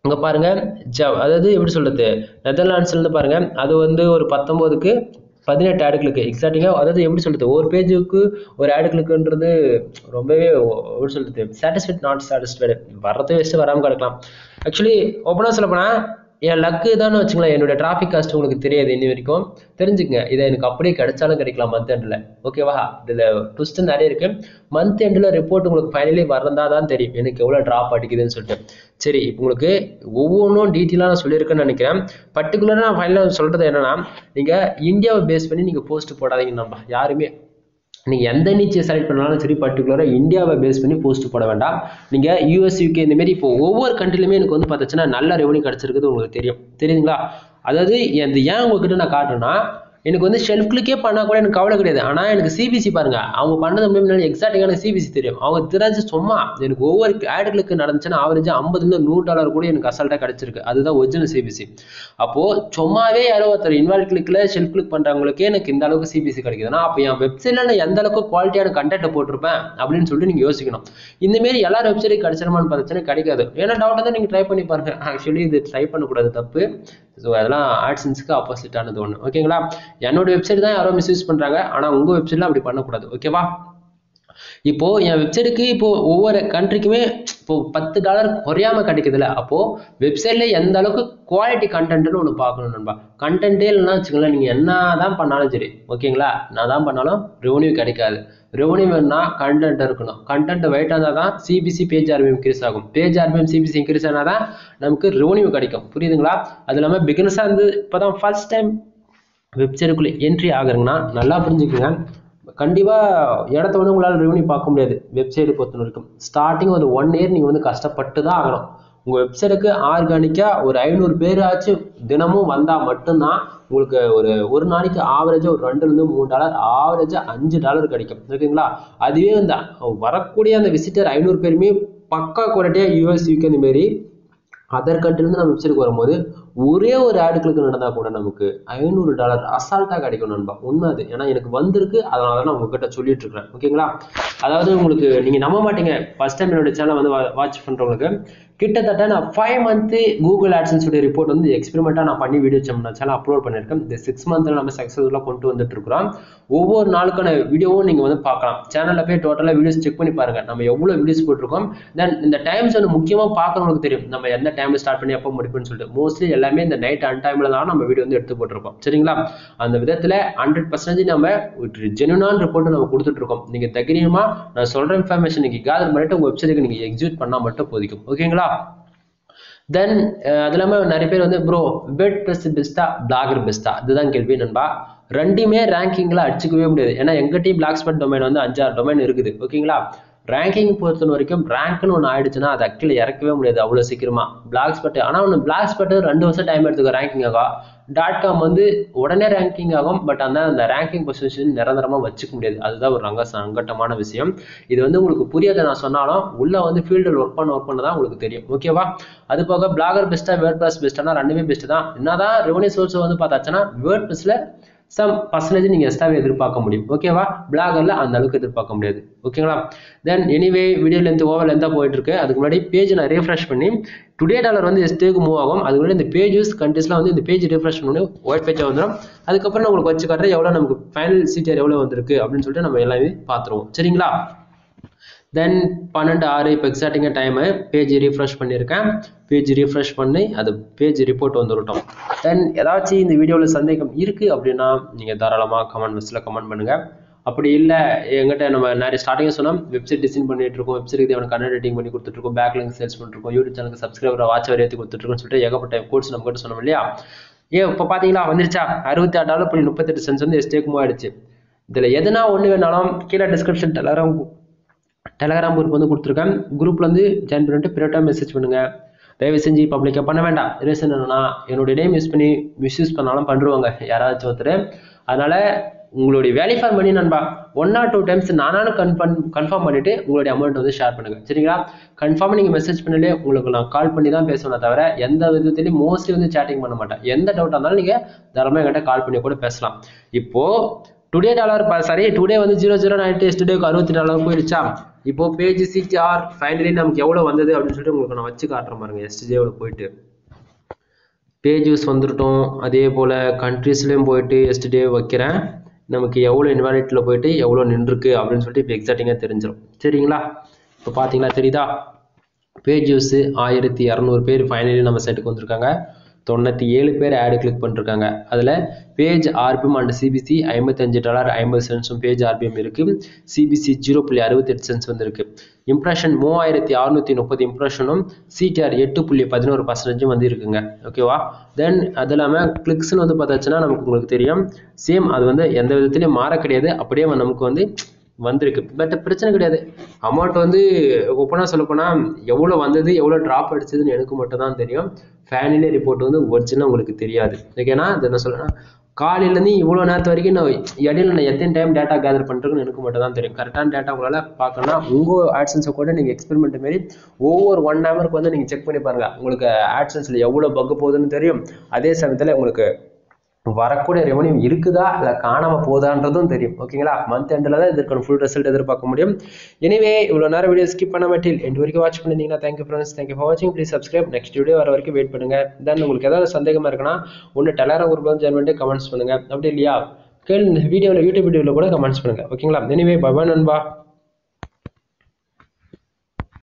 இங்கே பாருங்க ஜ அதாவது எப்படி சொல்றது? நெதர்லாண்ட்ஸ்லேருந்து பாருங்க அது வந்து ஒரு பத்தொம்போதுக்கு பதினெட்டு ஆடுகளுக்கு எக்ஸாக்டிங்காக அதாவது எப்படி சொல்றது? ஒரு பேஜுக்கு ஒரு ஆடுகளுக்குன்றது ரொம்பவே எப்படி சொல்றது? சாட்டிஸ்ஃபைட் நாட் சாட்டிஸ்ஃபைடு வர்றது வச்சு வராமல் கிடக்கலாம். ஆக்சுவலி ஓப்பனாக சொல்ல போனால் என் லக்கு தான் வச்சுங்களேன். என்னோட டிராஃபிக் காஸ்ட் உங்களுக்கு தெரியாது இன்னி வரைக்கும். தெரிஞ்சுக்கங்க. இதை எனக்கு அப்படியே கிடைச்சாலும் கிடைக்கலாம் மந்த் எண்டில் ஓகேவா இதில் ட்விஸ்ட் நிறைய இருக்குது மந்த் எண்டில் ரிப்போர்ட் உங்களுக்கு ஃபைனலி வரந்தா தான் தெரியும். எனக்கு எவ்வளோ ட்ராப் அடிக்குதுன்னு சொல்லிட்டு. சரி இப்போ உங்களுக்கு ஒவ்வொன்றும் டீட்டெயிலாக நான் சொல்லியிருக்கேன்னு நினைக்கிறேன். பர்டிகுலராக நான் ஃபைனலாக சொல்கிறது என்னென்னா நீங்கள் இந்தியாவை பேஸ் பண்ணி நீங்கள் போஸ்ட் போடாதீங்க நம்ம யாருமே நீங்கள் எந்த நீச்சை செலக்ட் பண்ணாலும் சரி பர்டிகுலராக இந்தியாவை பேஸ் பண்ணி போஸ்ட் போட வேண்டாம். நீங்கள் யூஎஸ் யூகே இந்த மாதிரி இப்போ ஒவ்வொரு கண்ட்ரிலுமே எனக்கு வந்து பார்த்துச்சுன்னா நல்ல ரெவன்யூ கிடச்சிருக்குது உங்களுக்கு தெரியும். தெரியுதுங்களா? அதாவது இந்த ஏன் உங்ககிட்ட நான் காட்டுறேன்னா எனக்கு வந்து ஷெல்ஃப் கிளிக்கே பண்ணால் கூட எனக்கு கவலை கிடையாது. ஆனால் எனக்கு சிபிசி பாருங்க. அவங்க பண்ணது முன்னாடி எக்ஸாக்டாக எனக்கு சிபிசி தெரியும். அவங்க தெரிஞ்சு சும்மா எனக்கு ஒவ்வொரு ஆடுகளுக்கு நடந்துச்சுன்னா ஆவரேஜாக ஐம்பதுலேருந்து நூறு டாலர் கூட எனக்கு அசால்ட்டாக கிடச்சிருக்கு. அதுதான் ஒரிஜினல் சிபிசி அப்போது சும்மாவே யாரோ ஒருத்தர் இன்வால்வ் கிளிக்கில் ஷெல்ஃப் கிளிக் பண்ணுறவங்களுக்கே எனக்கு இந்த அளவுக்கு சிபிசி கிடைக்குதுன்னா அப்போ என் வெப்சைட்டில் நான் எந்த அளவுக்கு குவாலிட்டியான கண்டென்ட்டை போட்டிருப்பேன் அப்படின்னு சொல்லிட்டு நீங்கள் யோசிக்கணும். இந்தமாரி எல்லா வெப்சைட்டும் கிடைச்சிருமான்னு பார்த்துச்சுன்னா கிடைக்காது. ஏன்னா டவுட்டாக தான் நீங்கள் ட்ரை பண்ணி பாருங்க. ஆக்சுவலி இது ட்ரை பண்ணக்கூடாது. தப்பு. ஸோ அதெல்லாம் ஆட்சன்ஸ்க்கு ஆப்போசிட்டானது ஒன்று ஓகேங்களா என்னோட வெப்சைட் தான் யாரோ மிஸ்யூஸ் பண்ணுறாங்க ஆனால் உங்கள் வெப்சைட்டில் அப்படி பண்ணக்கூடாது. ஓகேவா இப்போ என் வெப்சைட்டுக்கு இப்போ ஒவ்வொரு கண்ட்ரிக்குமே இப்போ பத்து டாலர் குறையாம கிடைக்குதுல்ல. அப்போ வெப்சைட்ல எந்த அளவுக்கு குவாலிட்டி கண்டென்ட்னு ஒன்று பார்க்கணும் நண்பா. கண்டென்ட்டே இல்லைன்னா வச்சுக்கோங்களேன் நீங்க என்ன தான் பண்ணாலும் சரி. ஓகேங்களா நான் தான் பண்ணாலும் ரெவன்யூ கிடைக்காது. ரெவன்யூ வேணும்னா கண்டென்ட் இருக்கணும். கண்டென்ட் வெயிட் இருந்தால் தான் சிபிசி பேஜ் ஆர்பிஎம் இன்க்ரீஸ் ஆகும். பேஜ் ஆர்பிஎம் சிபிசி இன்க்ரீஸ் ஆனால் தான் நமக்கு ரெவன்யூ கிடைக்கும். புரியுதுங்களா? அது இல்லாமல் பிகினஸாக இருந்து இப்போ தான் ஃபர்ஸ்ட் டைம் வெப்சைட்டுக்குள்ளே என்ட்ரி ஆகுறீங்கன்னா நல்லா புரிஞ்சுக்கோங்க. கண்டிப்பாக இடத்த வந்து உங்களால் ரெவன்யூ பார்க்க முடியாது. வெப்சைட் பொறுத்த வரைக்கும். ஸ்டார்டிங் ஒரு ஒன் இயர் நீங்கள் வந்து கஷ்டப்பட்டு தான் ஆகணும். உங்கள் வெப்சைட்டுக்கு ஆர்கானிக்காக ஒரு ஐநூறு பேராச்சும் தினமும் வந்தால் மட்டும்தான் உங்களுக்கு ஒரு ஒரு நாளைக்கு ஆவரேஜாக ஒரு ரெண்டுலேருந்து மூணு டாலர் ஆவரேஜாக அஞ்சு டாலர் கிடைக்கும். ஓகேங்களா அதுவே அந்த வரக்கூடிய அந்த விசிட்டர் ஐநூறு பேருமே பக்கா குவாலிட்டியாக யூஎஸ் யூகே மாரி அதர் கண்ட்ரிலேருந்து நம்ம வெப்சைட்டுக்கு வரும்போது ஒரே ஒரு ஆடுகளுக்கு நடந்தால் கூட நமக்கு ஐநூறு டாலர் அசால்ட்டாக கிடைக்கும் நண்பா. உண்மை அது. ஏன்னா எனக்கு வந்திருக்கு. அதனால தான் நான் உங்ககிட்ட சொல்லிட்டு இருக்கிறேன். ஓகேங்களா அதாவது உங்களுக்கு நீங்கள் நம்ப மாட்டீங்க. ஃபர்ஸ்ட் டைம் என்னோட சேனல் வந்து வாட்ச் பண்ணுறவங்களுக்கு கிட்டத்தட்ட நான் ஃபைவ் மந்த்து கூகுள் ஆட்ஸன்ஸுடைய ரிப்போர்ட் வந்து எக்ஸ்பெரிமெண்ட்டாக நான் பண்ணி வீடியோ சேனல் அப்லோட் பண்ணியிருக்கேன். இந்த சிக்ஸ் மந்த்தில் நம்ம சக்ஸஸ்ஃபுல்லாக கொண்டு வந்துட்டு இருக்கிறோம். ஒவ்வொரு நாளுக்கான வீடியோவும் நீங்கள் வந்து பார்க்கலாம். சேனலில் போய் டோட்டலாக வீடியோஸ் செக் பண்ணி பாருங்கள் நம்ம எவ்வளோ வீடியோஸ் போட்டிருக்கோம். தென் இந்த டைம்ஸ் வந்து முக்கியமாக பார்க்குறவங்களுக்கு தெரியும். நம்ம எந்த டைமில் ஸ்டார்ட் பண்ணி எப்போ முடிப்புன்னு சொல்லிட்டு. மோஸ்ட்லி எல்லாமே இந்த நைட் அன் டைமில் தான் நம்ம வீடியோ வந்து எடுத்து போட்டிருக்கோம். சரிங்களா? அந்த விதத்தில் ஹண்ட்ரட் பர்சன்டேஜ் நம்ம ஒரு ஜெனுனான் ரிப்போர்ட்டை நம்ம கொடுத்துட்ருக்கோம் நீங்கள் தைரியமாக நான் சொல்கிற இன்ஃபர்மேஷன் நீங்கள் கேதர் பண்ணிட்டு உங்கள் வெப்சைட்டுக்கு நீங்கள் எக்ஸிக்யூட் பண்ணால் மட்டும் போதிக்கும் ஓகேங்களா தென் uh, அது இல்லாமல் நிறைய பேர் வந்து ப்ரோ வெட் ப்ரெஸ் பெஸ்ட்டா பிளாகர் பெஸ்ட்டா இதுதான் கேள்வி நண்பா. ரெண்டுமே ரேங்கிங்கில் அடிச்சுக்கவே முடியாது. ஏன்னா எங்கிட்டையும் பிளாக் ஸ்பாட் டொமைன் வந்து அஞ்சாறு டொமைன் இருக்குது. ஓகேங்களா ரேங்கிங் பொறுத்த வரைக்கும் ரேங்க்னு ஒன்று ஆயிடுச்சுன்னா அது அக்கில் இறக்கவே முடியாது அவ்வளோ சீக்கிரமா. பிளாக் ஸ்பாட் ஆனால் ஒன்று பிளாக் ஸ்பாட் ரெண்டு வருஷம் டைம் எடுத்துக்கோ ரேங்கிங் ஆகும் டாட் காம் வந்து உடனே ரேங்கிங் ஆகும் பட் அந்த அந்த ரேங்கிங் பொசிஷன் நிரந்தரமாக வச்சுக்க முடியாது. அதுதான் ஒரு ரங்க சங்கட்டமான விஷயம். இது வந்து உங்களுக்கு புரியாத நான் சொன்னாலும் உள்ளே வந்து ஃபீல்டில் ஒர்க் பண்ண ஒர்க் பண்ண தான் உங்களுக்கு தெரியும். ஓகேவா அது போக பிளாகர் பெஸ்ட்டாக வேர்ட் பிளஸ் பெஸ்ட்டானா ரெண்டுமே பெஸ்ட்டு தான். என்னதான் ரெவன்யூ சோர்ஸ் வந்து பார்த்தாச்சுன்னா வேர்ட் பிளஸில் சம் பர்சன்டேஜ் நீங்கள் எக்ஸ்ட்ராவே எதிர்பார்க்க முடியும். ஓகேவா பிளாகரில் அந்த அளவுக்கு எதிர்பார்க்க முடியாது. ஓகேங்களா then anyway video length over லென்த்தாக போயிட்டு இருக்கு அதுக்கு முன்னாடி பேஜ் நான் ரீஃப்ரெஷ் பண்ணி டுடே டாலர் வந்து எஸ்டேக்கு மூவ் ஆகும். அதுக்கு முன்னாடி இந்த பேஜஸ் கண்ட்ரிஸ்லாம் வந்து இந்த பேஜ் ரீஃப்ரெஷ் பண்ணி ஒயிட் பேஜாக வந்துடும் அதுக்கப்புறம் நான் உங்களுக்கு வச்சு காட்டுறேன் எவ்வளோ நமக்கு ஃபைனல் சீட்டர் எவ்வளோ வந்திருக்கு அப்படின்னு சொல்லிட்டு நம்ம எல்லாமே பார்த்துருவோம். சரிங்களா? தென் பன்னெண்டு ஆறு இப்போ எக்ஸாக்டிங்காக டைமு பேஜ் ரீஃப்ரெஷ் பண்ணியிருக்கேன் பேஜ் ரீஃப்ரெஷ் பண்ணி அது பேஜ் ரிப்போர்ட் வந்துவிட்டோம் தென் ஏதாச்சும் இந்த வீடியோவில் சந்தேகம் இருக்குது அப்படின்னா நீங்கள் தாராளமாக கமெண்ட் பாக்ஸில் கமெண்ட் பண்ணுங்கள் அப்படி இல்லை எங்கிட்ட நம்ம நிறைய ஸ்டார்டிங்காக சொன்னோம். வெப்சைட் டிசைன் பண்ணிட்டு இருக்கோம். வெப்சைட் தேவையான கண்டென்ட் எடிட்டிங் பண்ணி கொடுத்துட்ருக்கோம் பேக்லிங் சேல்ஸ் பண்ணிருக்கோம் யூடியூப் சேனலுக்கு சப்ஸ்கிரைபர் வாட்ச் வரையத்தி கொடுத்துருக்கோம்னு சொல்லிட்டு ஏகப்பட்ட கோர்ஸ் நம்ம கிட்ட சொன்னோம் இல்லையா? ஏ இப்போ பார்த்தீங்களா வந்துருச்சா? அறுபத்தி ஆறு டாலர் புள்ளி முப்பத்தெட்டு சென்ஸ் வந்து எஸ்டேக்கும் ஆயிடுச்சு. இதில் எதுனா ஒன்று வேணாலும் கீழே டிஸ்கிரிப்ஷன் எல்லாரும் டெலகிராம் குரூப் வந்து கொடுத்துருக்கேன். குரூப்பில் வந்து ஜாயின் பண்ணிட்டு பிரைட்டாக மெசேஜ் பண்ணுங்கள் தயவு செஞ்சு பப்ளிக்காக பண்ண வேண்டாம். ரீசன் என்னன்னா என்னுடைய நேம் யூஸ் பண்ணி மிஸ்யூஸ் பண்ணாலும் பண்ணுருவாங்க யாராச்சும் ஒருத்தர். அதனால உங்களுடைய வேல்யூ ஃபார் மணி நண்பா ஒன் ஆர் டூ டைம்ஸ் நானும் கன்ஃபார்ம் கன்ஃபார்ம் பண்ணிட்டு உங்களுடைய அமௌண்ட் வந்து ஷேர் பண்ணுங்க. சரிங்களா? கன்ஃபார்மாக நீங்கள் மெசேஜ் பண்ணலே உங்களுக்கு நான் கால் பண்ணி தான் பேசணும் தவிர எந்த விதத்துலையும் மோஸ்ட்லி வந்து சேட்டிங் பண்ண மாட்டேன். எந்த டவுட்டாக இருந்தாலும் நீங்கள் தரமாக என்கிட்ட கால் பண்ணி கூட பேசலாம். இப்போது டுடே டாலர் சரி டுடே வந்து ஜீரோ ஜீரோ நைன்டி எஸ்டுடேக்கு அறுபத்தி டாலர் போயிடுச்சா? இப்போ பேஜ் சிடிஆர் ஃபைனலி நமக்கு எவ்வளோ வந்தது அப்படின்னு சொல்லிட்டு உங்களுக்கு நான் வச்சு காட்டுறேன் பாருங்க எஸ்டிஜேவில் போயிட்டு. பேஜஸ் வந்துட்டோம் அதே போல் கண்ட்ரீஸ்லேயும் போயிட்டு எஸ்டிடே வைக்கிறேன். நமக்கு எவ்வளோ இன்வாலிட்டியில் போயிட்டு எவ்வளோ நின்றுருக்கு அப்படின்னு சொல்லிட்டு இப்போ எக்ஸாக்டிங்காக தெரிஞ்சிடும் சரிங்களா? இப்போ பார்த்தீங்களா தெரியுதா? பேஜ் வியூஸு ஆயிரத்தி இரநூறு பேர் ஃபைனலி நம்ம சைட்டுக்கு வந்திருக்காங்க. தொண்ணூற்றி ஏழு பேர் ஆடு கிளிக் பண்ணிருக்காங்க. அதில் பேஜ் ஆர்பிஎம் அண்ட் சிபிசி ஐம்பத்தஞ்சு டாலர் ஐம்பது சென்ட்ஸும் பேஜ் ஆர்பிஎம் இருக்குது சிபிசி ஜீரோ புள்ளி அறுபத்தெட்டு சென்ட்ஸ் வந்திருக்கு. இம்ப்ரெஷன் மூவாயிரத்தி அறுநூற்றி முப்பது இம்ப்ரெஷனும் சிடிஆர் எட்டு புள்ளி பதினோரு பர்சன்டேஜும் வந்து இருக்குங்க ஓகேவா தென் அது இல்லாமல் கிளிக்ஸ்னு வந்து பார்த்தாச்சுன்னா நமக்கு உங்களுக்கு தெரியும். சேம் அது வந்து எந்த விதத்துலையும் மாற கிடையாது. அப்படியே நமக்கு வந்து வந்திருக்கு. பட் பிரச்சனை கிடையாது. அமௌண்ட் வந்து ஓப்பனாக சொல்லப்போனால் எவ்வளோ வந்தது எவ்வளோ ட்ராப் அடிச்சதுன்னு எனக்கு மட்டும் தான் தெரியும். ஃபேனிலே ரிப்போர்ட் வந்து ஒரிஜினல் உங்களுக்கு தெரியாது. ஓகேனா அது என்ன சொல்லுன்னா காலையிலேருந்து இவ்வளோ நேரத்து வரைக்கும் நான் இடையில நான் எத்தனை டைம் டேட்டா கேதர் பண்ணுறதுன்னு எனக்கு மட்டும் தான் தெரியும். கரெக்டான டேட்டா உங்களால் பார்க்கணும்னா உங்கள் ஆட்சன்ஸை கூட நீங்கள் எக்ஸ்பெரிமெண்ட் மாரி ஒவ்வொரு ஒன் ஹவருக்கு வந்து நீங்கள் செக் பண்ணி பாருங்கள் உங்களுக்கு ஆட்சன்ஸில் எவ்வளோ பக்கு போகுதுன்னு தெரியும். அதே சமயத்தில் உங்களுக்கு வரக்கூடிய ரெவன்யூ இருக்குதா இல்லை காணாமல் போதான்றதும் தெரியும். ஓகேங்களா மந்த் எண்டில் தான் இதற்கான ஃபுல் ரிசல்ட் எதிர்பார்க்க முடியும். எனிவே இவ்வளோ நேரம் வீடியோ ஸ்கிப் பண்ண மாட்டேன் எண்டு வரைக்கும் வாட்ச் பண்ணியிருந்தீங்கன்னா thank you friends thank you for வாட்சிங் ப்ளீஸ் சப்ஸ்கிரைப் நெக்ஸ்ட் வீடியோ வர வரைக்கும் வெயிட் பண்ணுங்க. தென் உங்களுக்கு ஏதாவது சந்தேகமாக இருக்குன்னா ஒன்று டெலாரா குரூப் ஜாயின் பண்ணிட்டு கமெண்ட்ஸ் பண்ணுங்க. அப்படி இல்லையா? கேள்வி வீடியோவில் யூடியூப் வீடியோவில் கூட கமெண்ட்ஸ் பண்ணுங்க. ஓகேங்களா எனிவே பவன் நண்பா.